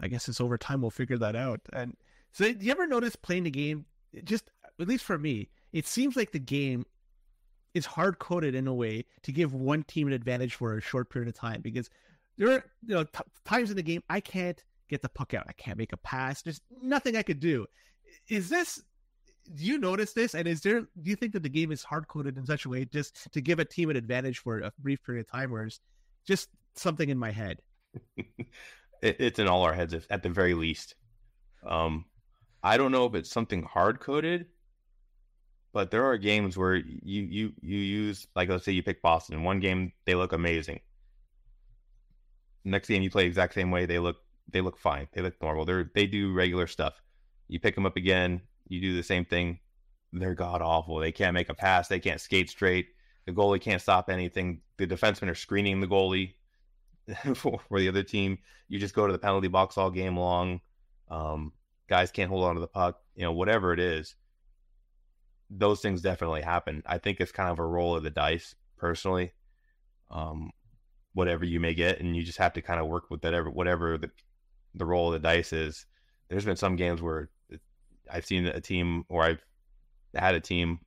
I guess it's over time we'll figure that out. And so, do you ever notice playing the game? Just at least for me, it seems like the game is hard coded in a way to give one team an advantage for a short period of time because there are you know t- times in the game I can't get the puck out, I can't make a pass. There's nothing I could do. Is this? Do you notice this? And is there? Do you think that the game is hard coded in such a way just to give a team an advantage for a brief period of time, or is just something in my head? it's in all our heads, if, at the very least. Um, I don't know if it's something hard coded, but there are games where you you you use like let's say you pick Boston. One game they look amazing. Next game you play exact same way, they look they look fine. They look normal. They're they do regular stuff. You pick them up again, you do the same thing. They're god awful. They can't make a pass. They can't skate straight. The goalie can't stop anything. The defensemen are screening the goalie for, for the other team. You just go to the penalty box all game long. Um, guys can't hold on to the puck. You know, whatever it is, those things definitely happen. I think it's kind of a roll of the dice, personally. Um, whatever you may get, and you just have to kind of work with whatever whatever the the roll of the dice is. There's been some games where I've seen a team, or I've had a team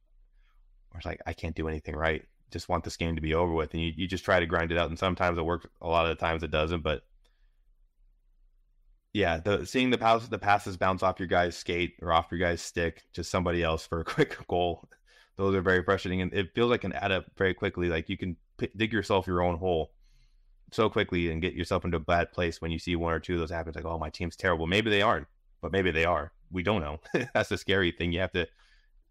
where it's like I can't do anything right. Just want this game to be over with, and you, you just try to grind it out. And sometimes it works. A lot of the times it doesn't. But yeah, the seeing the passes the passes bounce off your guy's skate or off your guy's stick to somebody else for a quick goal. Those are very frustrating, and it feels like an add up very quickly. Like you can p- dig yourself your own hole so quickly and get yourself into a bad place when you see one or two of those happen. Like, oh, my team's terrible. Maybe they aren't, but maybe they are. We don't know. That's the scary thing. You have to,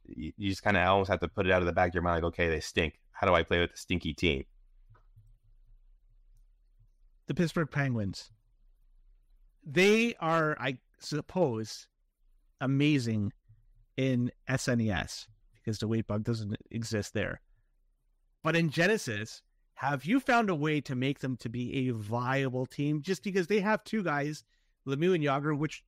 you just kind of almost have to put it out of the back of your mind, like, okay, they stink. How do I play with a stinky team? The Pittsburgh Penguins. They are, I suppose, amazing in SNES because the weight bug doesn't exist there. But in Genesis, have you found a way to make them to be a viable team? Just because they have two guys, Lemieux and Jagr, which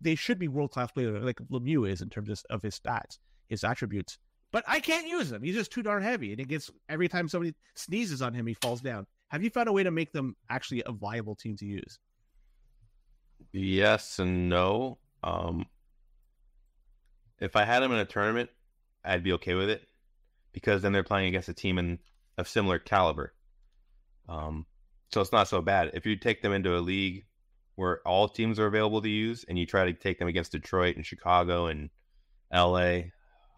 they should be world class players, like Lemieux is in terms of, his stats, his attributes. But I can't use him. He's just too darn heavy, and it gets every time somebody sneezes on him, he falls down. Have you found a way to make them actually a viable team to use? Yes and no. Um, if I had them in a tournament, I'd be okay with it because then they're playing against a team in, of similar caliber. Um, so it's not so bad. If you take them into a league where all teams are available to use and you try to take them against Detroit and Chicago and LA,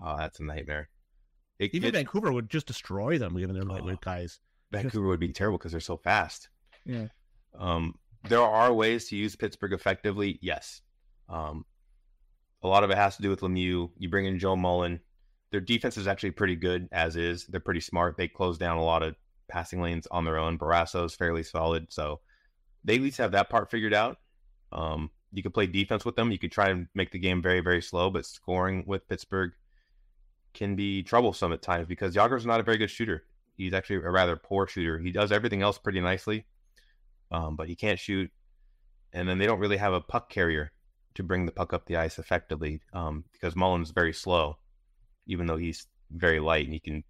oh, that's a nightmare. It, Even it, Vancouver would just destroy them given their lightweight oh, guys. Vancouver would be terrible because they're so fast. Yeah. Um, there are ways to use Pittsburgh effectively. Yes. Um, a lot of it has to do with Lemieux. You bring in Joe Mullen. Their defense is actually pretty good as is. They're pretty smart. They close down a lot of passing lanes on their own. Barrasso's fairly solid. So they at least have that part figured out. Um, you could play defense with them. You could try and make the game very, very slow, but scoring with Pittsburgh can be troublesome at times because Jagr's not a very good shooter. He's actually a rather poor shooter. He does everything else pretty nicely, um, but he can't shoot. And then they don't really have a puck carrier to bring the puck up the ice effectively um, because Mullen's very slow, even though he's very light and he can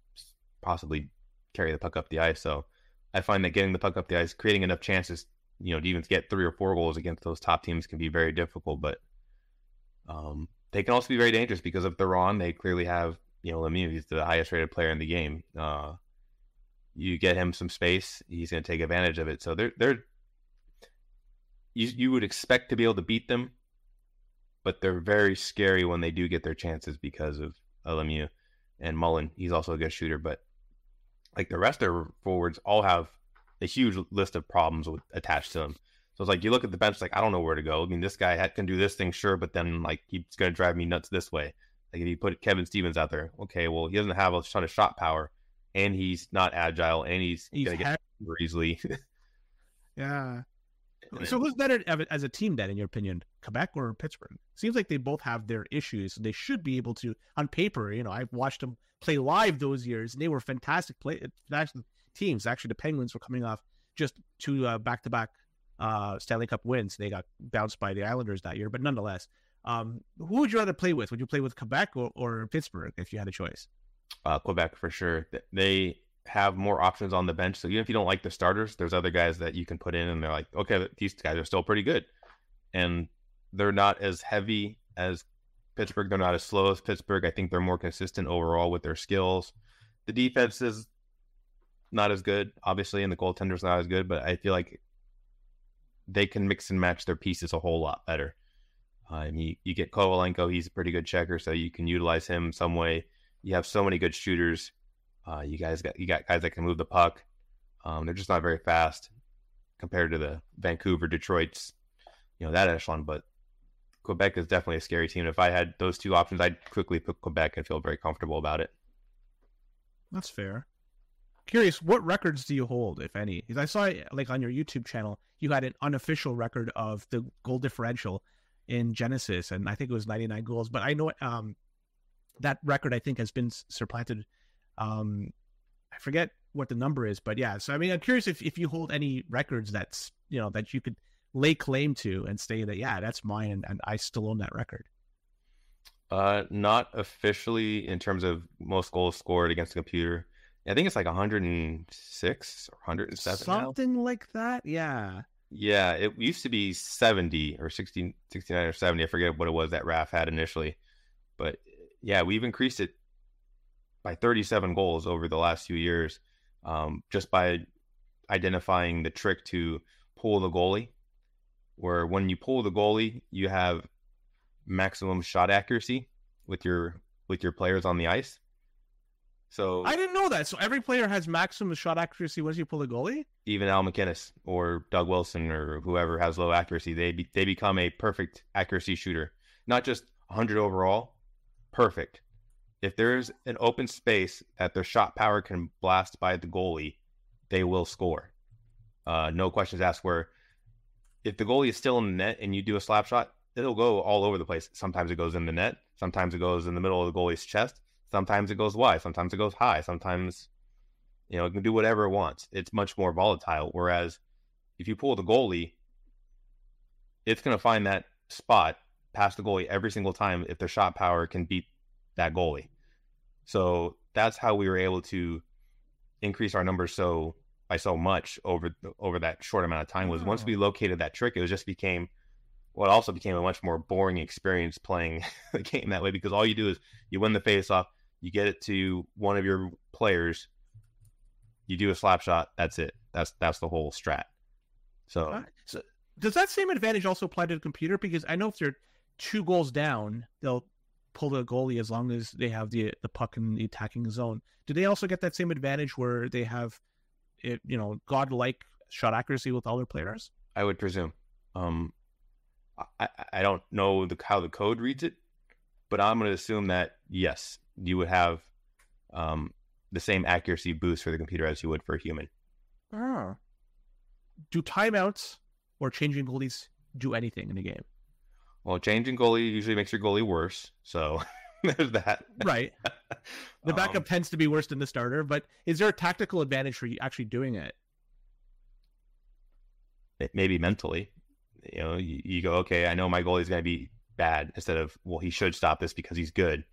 possibly carry the puck up the ice. So I find that getting the puck up the ice, creating enough chances, you know, to even get three or four goals against those top teams can be very difficult. But um, they can also be very dangerous because if they're on, they clearly have, you know, Lemieux. He's the highest rated player in the game. Uh, you get him some space, he's going to take advantage of it. So they're they're you you would expect to be able to beat them, but they're very scary when they do get their chances because of Lemieux and Mullen. He's also a good shooter, but like the rest of their forwards all have a huge list of problems with, attached to them. So it's like you look at the bench, like I don't know where to go. I mean, this guy can do this thing, sure, but then like he's going to drive me nuts this way. Like if you put Kevin Stevens out there, okay, well he doesn't have a ton of shot power, and he's not agile, and he's, he's gonna get easily. yeah. So who's better as a team then, in your opinion, Quebec or Pittsburgh? Seems like they both have their issues. They should be able to, on paper, you know, I've watched them play live those years, and they were fantastic play fantastic teams. Actually, the Penguins were coming off just two uh, back-to-back uh, Stanley Cup wins. They got bounced by the Islanders that year, but nonetheless, um, who would you rather play with? Would you play with Quebec or, or Pittsburgh if you had a choice? uh, Quebec for sure. They have more options on the bench. So even if you don't like the starters, there's other guys that you can put in, and they're like, okay, these guys are still pretty good, and they're not as heavy as Pittsburgh. They're not as slow as Pittsburgh. I think they're more consistent overall with their skills. The defense is not as good, obviously, and the goaltender's not as good, but I feel like they can mix and match their pieces a whole lot better. Uh, you, you get Kovalenko, he's a pretty good checker, so you can utilize him some way you have so many good shooters. Uh, you guys got you got guys that can move the puck. Um, they're just not very fast compared to the Vancouver, Detroit's, you know, that echelon. But Quebec is definitely a scary team. If I had those two options, I'd quickly pick Quebec and feel very comfortable about it. That's fair. Curious, what records do you hold, if any? I saw, like on your YouTube channel, you had an unofficial record of the goal differential in Genesis, and I think it was 99 goals. But I know um, that record I think has been supplanted. Um, I forget what the number is, but yeah. So I mean, I'm curious if, if you hold any records that's you know that you could lay claim to and say that yeah, that's mine, and, and I still own that record. Uh, not officially in terms of most goals scored against a computer. I think it's like 106 or 107. Something now. like that. Yeah. Yeah, it used to be 70 or 60, 69 or 70. I forget what it was that Raf had initially, but yeah, we've increased it by 37 goals over the last few years, um, just by identifying the trick to pull the goalie. Where when you pull the goalie, you have maximum shot accuracy with your with your players on the ice. So I didn't know that. So every player has maximum shot accuracy once you pull the goalie. even Al MacInnis or Doug Wilson or whoever has low accuracy, they be, they become a perfect accuracy shooter. Not just 100 overall, perfect. If there's an open space that their shot power can blast by the goalie, they will score. Uh, no questions asked. Where if the goalie is still in the net and you do a slap shot, it'll go all over the place. Sometimes it goes in the net. Sometimes it goes in the middle of the goalie's chest. Sometimes it goes wide. Sometimes it goes high. Sometimes you know, it can do whatever it wants. It's much more volatile. Whereas if you pull the goalie, it's going to find that spot past the goalie every single time if their shot power can beat that goalie. So that's how we were able to increase our numbers so by so much over over that short amount of time was once we hmm. located that trick, it was just became well, also became a much more boring experience playing the game that way because all you do is you win the face off, you get it to one of your players, you do a slap shot, that's it. That's that's the whole strat. So does that same advantage also apply to the computer? Because I know if they're two goals down, they'll pull the goalie as long as they have the the puck in the attacking zone. Do they also get that same advantage where they have it, you know, godlike shot accuracy with all their players? I would presume. Um, I, I don't know the, how the code reads it, but I'm going to assume that yes, you would have um, the same accuracy boost for the computer as you would for a human. Ah. Do timeouts or changing goalies do anything in the game? Well, changing goalie usually makes your goalie worse, so there's that. Right. The backup Um, tends to be worse than the starter, but is there a tactical advantage for you actually doing it? it- maybe mentally, you know, you, you go, okay, I know my goalie's going to be bad instead of, well, he should stop this because he's good.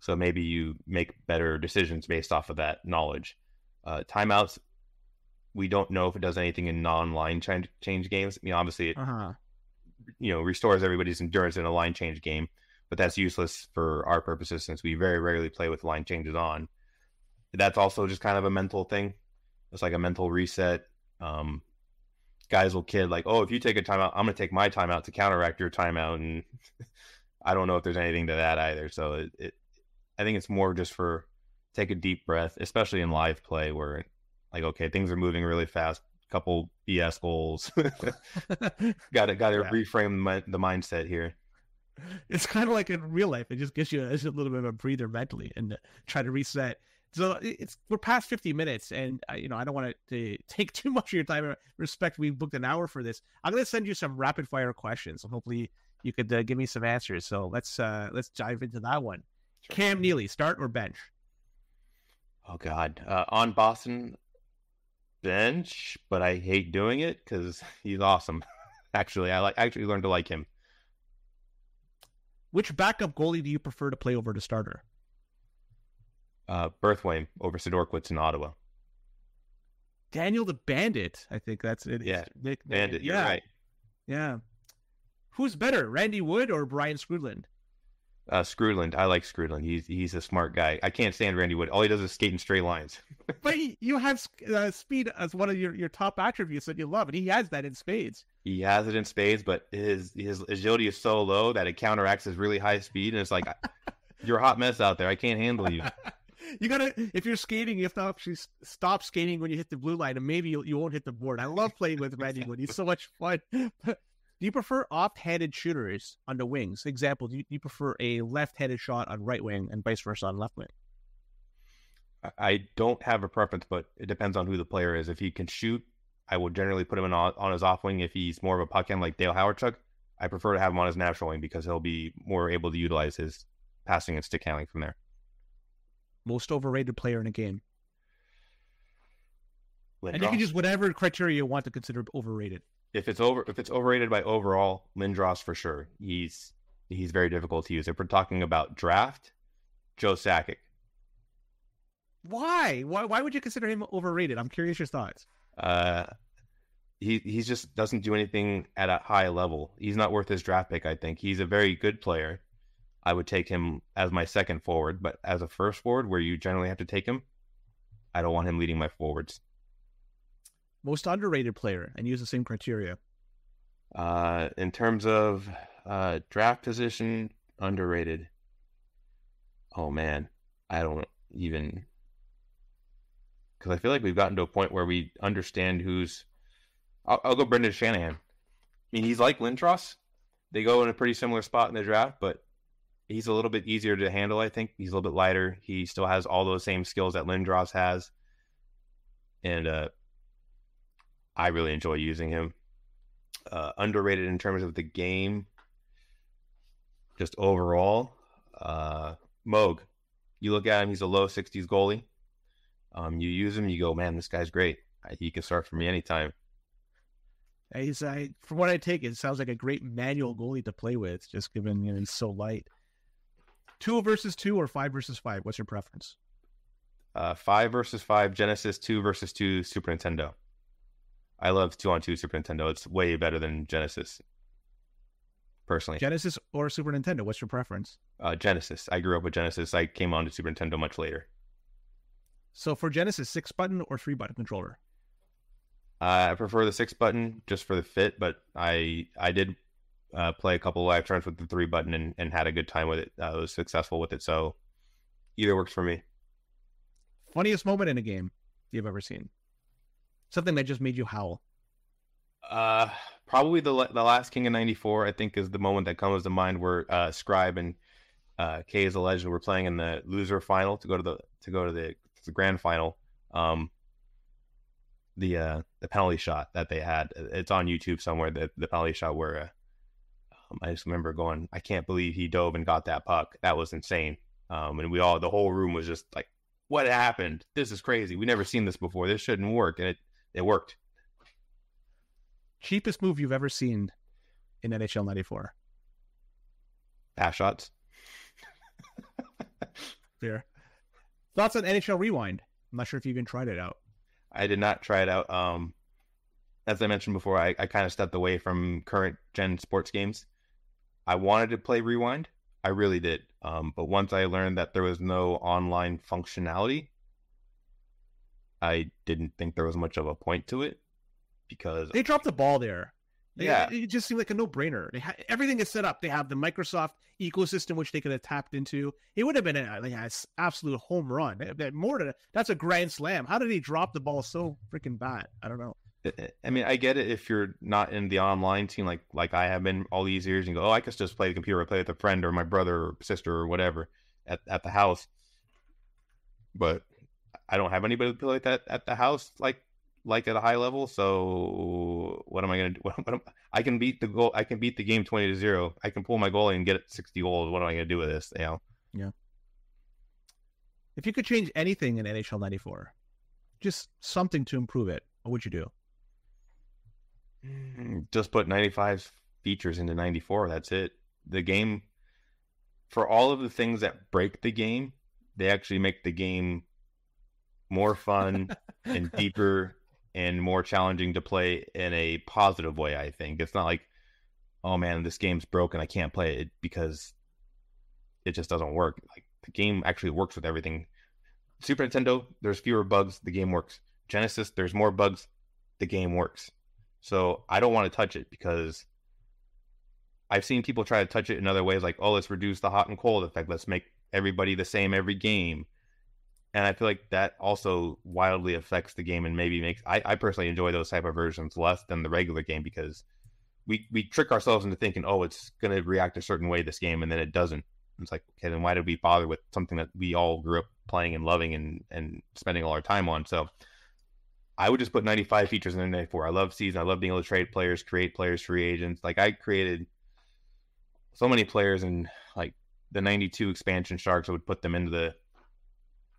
So maybe you make better decisions based off of that knowledge. Uh, timeouts, we don't know if it does anything in non-line change, change games. I mean, obviously, it Uh huh. You know restores everybody's endurance in a line change game, but that's useless for our purposes since we very rarely play with line changes on. That's also just kind of a mental thing. It's like a mental reset. Um, guys will kid like, oh, if you take a timeout, I'm going to take my timeout to counteract your timeout, and I don't know if there's anything to that either. So it, it I think it's more just for take a deep breath, especially in live play where like okay, things are moving really fast. Couple BS goals. got to got to Yeah. reframe my, the mindset here. it's kind of like in real life. It just gives you a, a little bit of a breather mentally and try to reset. So it's we're past fifty minutes, and uh, you know I don't want to take too much of your time. I Respect, we booked an hour for this. I'm going to send you some rapid fire questions, and hopefully you could uh, give me some answers. So let's uh, let's dive into that one. Cam Neely, start or bench? Oh God, uh, on Boston bench, but I hate doing it because he's awesome. actually, I like actually learned to like him. Which backup goalie do you prefer to play over the starter? Uh, Berthiaume over Sidorkiewicz in Ottawa. Daniel the Bandit. I think that's it. Yeah, Nick, Bandit, yeah, right. yeah. Who's better, Randy Wood or Brian Skrudland? Uh, Skrudland, I like Skrudland. He's he's a smart guy. I can't stand Randy Wood. All he does is skate in straight lines. But you have uh, speed as one of your, your top attributes that you love, and he has that in spades. He has it in spades, but his his agility is so low that it counteracts his really high speed, and it's like you're a hot mess out there. I can't handle you. you gotta, if you're skating, you have to actually stop skating when you hit the blue line, and maybe you, you won't hit the board. I love playing with Randy Wood. He's so much fun. Do you prefer off-handed shooters on the wings? Example, do you, do you prefer a left-handed shot on right wing and vice versa on left wing? I- don't have a preference, but it depends on who the player is. If he can shoot, I will generally put him in on, on his off wing. If he's more of a puck hand like Dale Hawerchuk, I prefer to have him on his natural wing because he'll be more able to utilize his passing and stick handling from there. Most overrated player in a game, and you can use whatever criteria you want to consider overrated. If it's over if it's overrated by overall, Lindros for sure. He's he's very difficult to use. If we're talking about draft, Joe Sakic. Why? Why? Why would you consider him overrated? I'm curious your thoughts. Uh, he he just doesn't do anything at a high level. He's not worth his draft pick. I think he's a very good player. I would take him as my second forward, but as a first forward, where you generally have to take him, I don't want him leading my forwards. Most underrated player, and use the same criteria. Uh, in terms of uh, draft position, underrated. Oh man, I don't even. because I feel like we've gotten to a point where we understand who's. I'll, I'll go Brendan Shanahan. I mean, he's like Lindros. They go in a pretty similar spot in the draft, but he's a little bit easier to handle. I think he's a little bit lighter. He still has all those same skills that Lindros has, and uh, I really enjoy using him. Uh, underrated in terms of the game, just overall. Uh, Moog, you look at him; he's a low 60s goalie. Um, you use him, you go, man, this guy's great. He can start for me anytime. He's, I, from what I take, it sounds like a great manual goalie to play with, just given you know he's so light. Two versus two or five versus five? What's your preference? Uh, five versus five, Genesis. Two versus two, Super Nintendo. I love two on two Super Nintendo. It's way better than Genesis. Personally, Genesis or Super Nintendo? What's your preference? Uh, Genesis. I grew up with Genesis. I came on to Super Nintendo much later. So for Genesis, six button or three button controller? Uh, I prefer the six button just for the fit, but I I did uh, play a couple live turns with the three button and, and had a good time with it. Uh, I was successful with it, so either works for me. Funniest moment in a game you've ever seen? Something that just made you howl. Uh, probably the the last King of '94. I think is the moment that comes to mind where uh, Scribe and uh, is a legend were playing in the loser final to go to the to go to the, to the grand final. Um, the uh, the penalty shot that they had. It's on YouTube somewhere. The the penalty shot where uh, um, I just remember going, I can't believe he dove and got that puck. That was insane. Um, and we all the whole room was just like, what happened? This is crazy. We never seen this before. This shouldn't work, and it it worked. Cheapest move you've ever seen in NHL '94? Pass shots. Fair. Thoughts on NHL Rewind? I'm not sure if you even tried it out. I did not try it out. Um, as I mentioned before, I, I kind of stepped away from current gen sports games. I wanted to play Rewind. I really did. Um, but once I learned that there was no online functionality, I didn't think there was much of a point to it because they dropped the ball there. Yeah, it, just seemed like a no-brainer. They ha- everything is set up. They have the Microsoft ecosystem, which they could have tapped into. It would have been a, like an absolute home run. More than that's a grand slam. How did he drop the ball so freaking bad? I don't know. I mean, I get it if you're not in the online team like like I have been all these years, and go, oh, I could just play the computer, or play with a friend or my brother or sister or whatever at at the house. But I don't have anybody to play like that at the house, like like at a high level. So what am I going to do? What, what am, I can beat the goal. I can beat the game twenty to zero. I can pull my goalie and get it sixty goals. What am I going to do with this? You know? Yeah. If you could change anything in NHL '94, just something to improve it, what would you do? Mm, just put 95 features into 94. That's it. The game, for all of the things that break the game, they actually make the game more fun and deeper and more challenging to play in a positive way. I think it's not like, oh man, this game's broken. I can't play it because it just doesn't work. Like the game actually works with everything. Super Nintendo, there's fewer bugs. The game works. Genesis, there's more bugs. The game works. So I don't want to touch it because I've seen people try to touch it in other ways, like, oh, let's reduce the hot and cold effect. Let's make everybody the same every game and I feel like that also wildly affects the game and maybe makes I, I personally enjoy those type of versions less than the regular game because we we trick ourselves into thinking oh it's going to react a certain way this game and then it doesn't. It's like okay then why did we bother with something that we all grew up playing and loving and and spending all our time on? So I would just put 95 features in the 94. I love season. I love being able to trade players, create players, free agents. Like I created so many players and like the 92 expansion sharks I would put them into the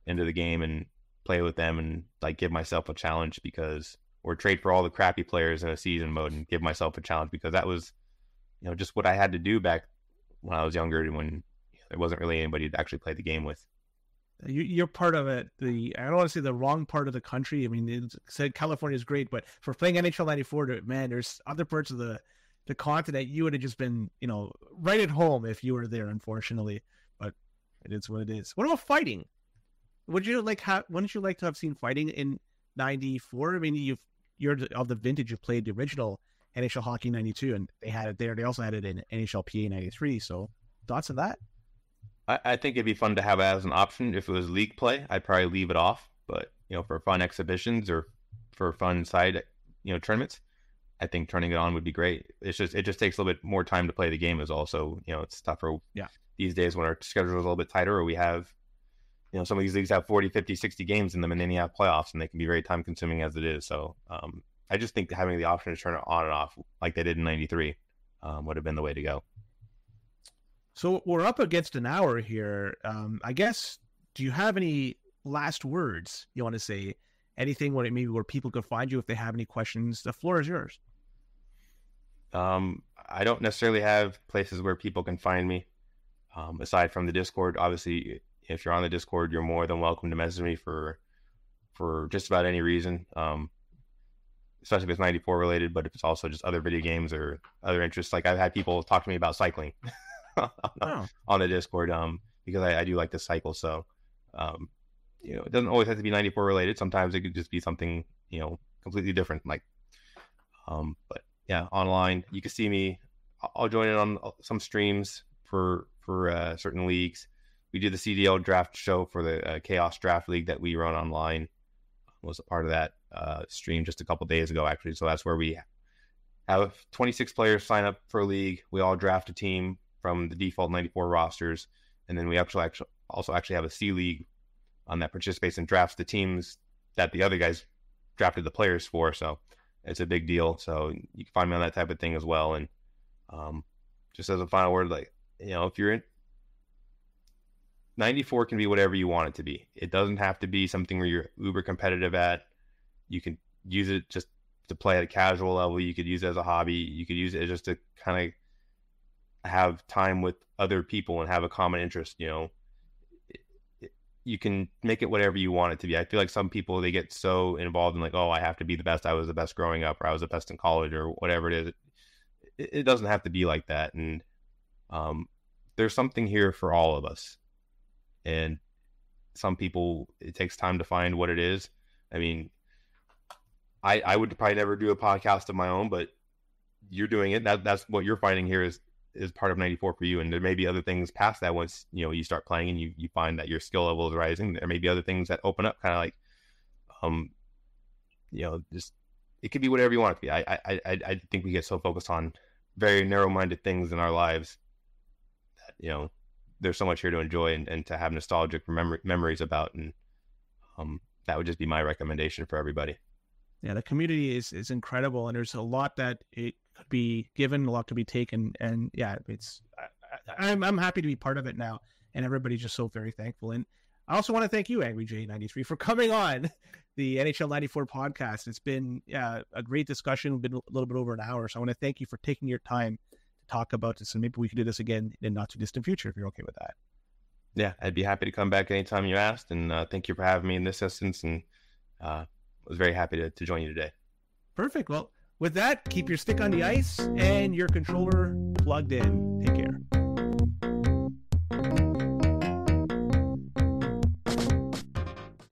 into the game and play with them and like give myself a challenge because or trade for all the crappy players in a season mode and give myself a challenge because that was you know just what I had to do back when I was younger and when there wasn't really anybody to actually play the game with. You're part of it. The I don't want to say the wrong part of the country. I mean, said California is great, but for playing NHL '94, man, there's other parts of the the continent you would have just been, you know, right at home if you were there. Unfortunately, but it is what it is. What about fighting? Would you like have? Wouldn't you like to have seen fighting in '94? I mean, you've you're of the vintage you played the original NHL Hockey '92, and they had it there. They also had it in NHL PA '93. So, thoughts on that? I, I, think it'd be fun to have it as an option. If it was league play, I'd probably leave it off but you know, for fun exhibitions or for fun side, you know, tournaments, I think turning it on would be great. It's just it just takes a little bit more time to play the game. Is also you know it's tougher. Yeah. These days when our schedule is a little bit tighter, or we have, you know, some of these leagues have 40, 50, 60 games in them, and then you have playoffs, and they can be very time consuming as it is. So um, I just think having the option to turn it on and off like they did in '93 um, would have been the way to go. So we're up against an hour here. Um, I guess. Do you have any last words you want to say? Anything where maybe where people could find you if they have any questions? The floor is yours. Um, I don't necessarily have places where people can find me. Um, aside from the Discord, obviously, if you're on the Discord, you're more than welcome to message me for for just about any reason. Um, especially if it's 94 related, but if it's also just other video games or other interests. Like I've had people talk to me about cycling oh. on the Discord um, because I, I, do like to cycle. So, um, you know, it doesn't always have to be 94 related. Sometimes it could just be something, you know, completely different. Like, um, but yeah, online, you can see me. I'll join in on uh, some streams for, for uh, certain leagues. We did the CDL draft show for the uh, Chaos Draft League that we run online. Was a part of that uh, stream just a couple days ago, actually. So that's where we have 26 players sign up for a league. We all draft a team from the default 94 rosters, and then we actually, actually also actually have a C league on that participates and drafts the teams that the other guys drafted the players for. So it's a big deal. So you can find me on that type of thing as well. And um, just as a final word, like you know, if you're in 94 can be whatever you want it to be. It doesn't have to be something where you're uber competitive at. You can use it just to play at a casual level. You could use it as a hobby. You could use it just to kind of have time with other people and have a common interest. You know, you can make it whatever you want it to be. I feel like some people they get so involved in like, oh, I have to be the best. I was the best growing up, or I was the best in college, or whatever it is. It, it doesn't have to be like that. And um, there's something here for all of us. And some people, it takes time to find what it is. I mean, I I would probably never do a podcast of my own, but you're doing it. That that's what you're finding here is is part of 94 for you and there may be other things past that once you know you start playing and you, you find that your skill level is rising there may be other things that open up kind of like um you know just it could be whatever you want it to be i i i, think we get so focused on very narrow-minded things in our lives that you know there's so much here to enjoy and, and to have nostalgic mem- memories about and um that would just be my recommendation for everybody yeah the community is is incredible and there's a lot that it could be given, a lot to be taken, and yeah, it's I, am I'm, I'm happy to be part of it now, and everybody's just so very thankful. And I also want to thank you, Angry J ninety three, for coming on the NHL ninety four podcast. It's been yeah a great discussion, been a little bit over an hour, so I want to thank you for taking your time talk about this, and maybe we can do this again in not too distant future if you're okay with that. Yeah, I'd be happy to come back anytime you asked, and uh, thank you for having me in this instance, and uh, was very happy to, to join you today. Perfect. Well, with that, keep your stick on the ice and your controller plugged in. Take care.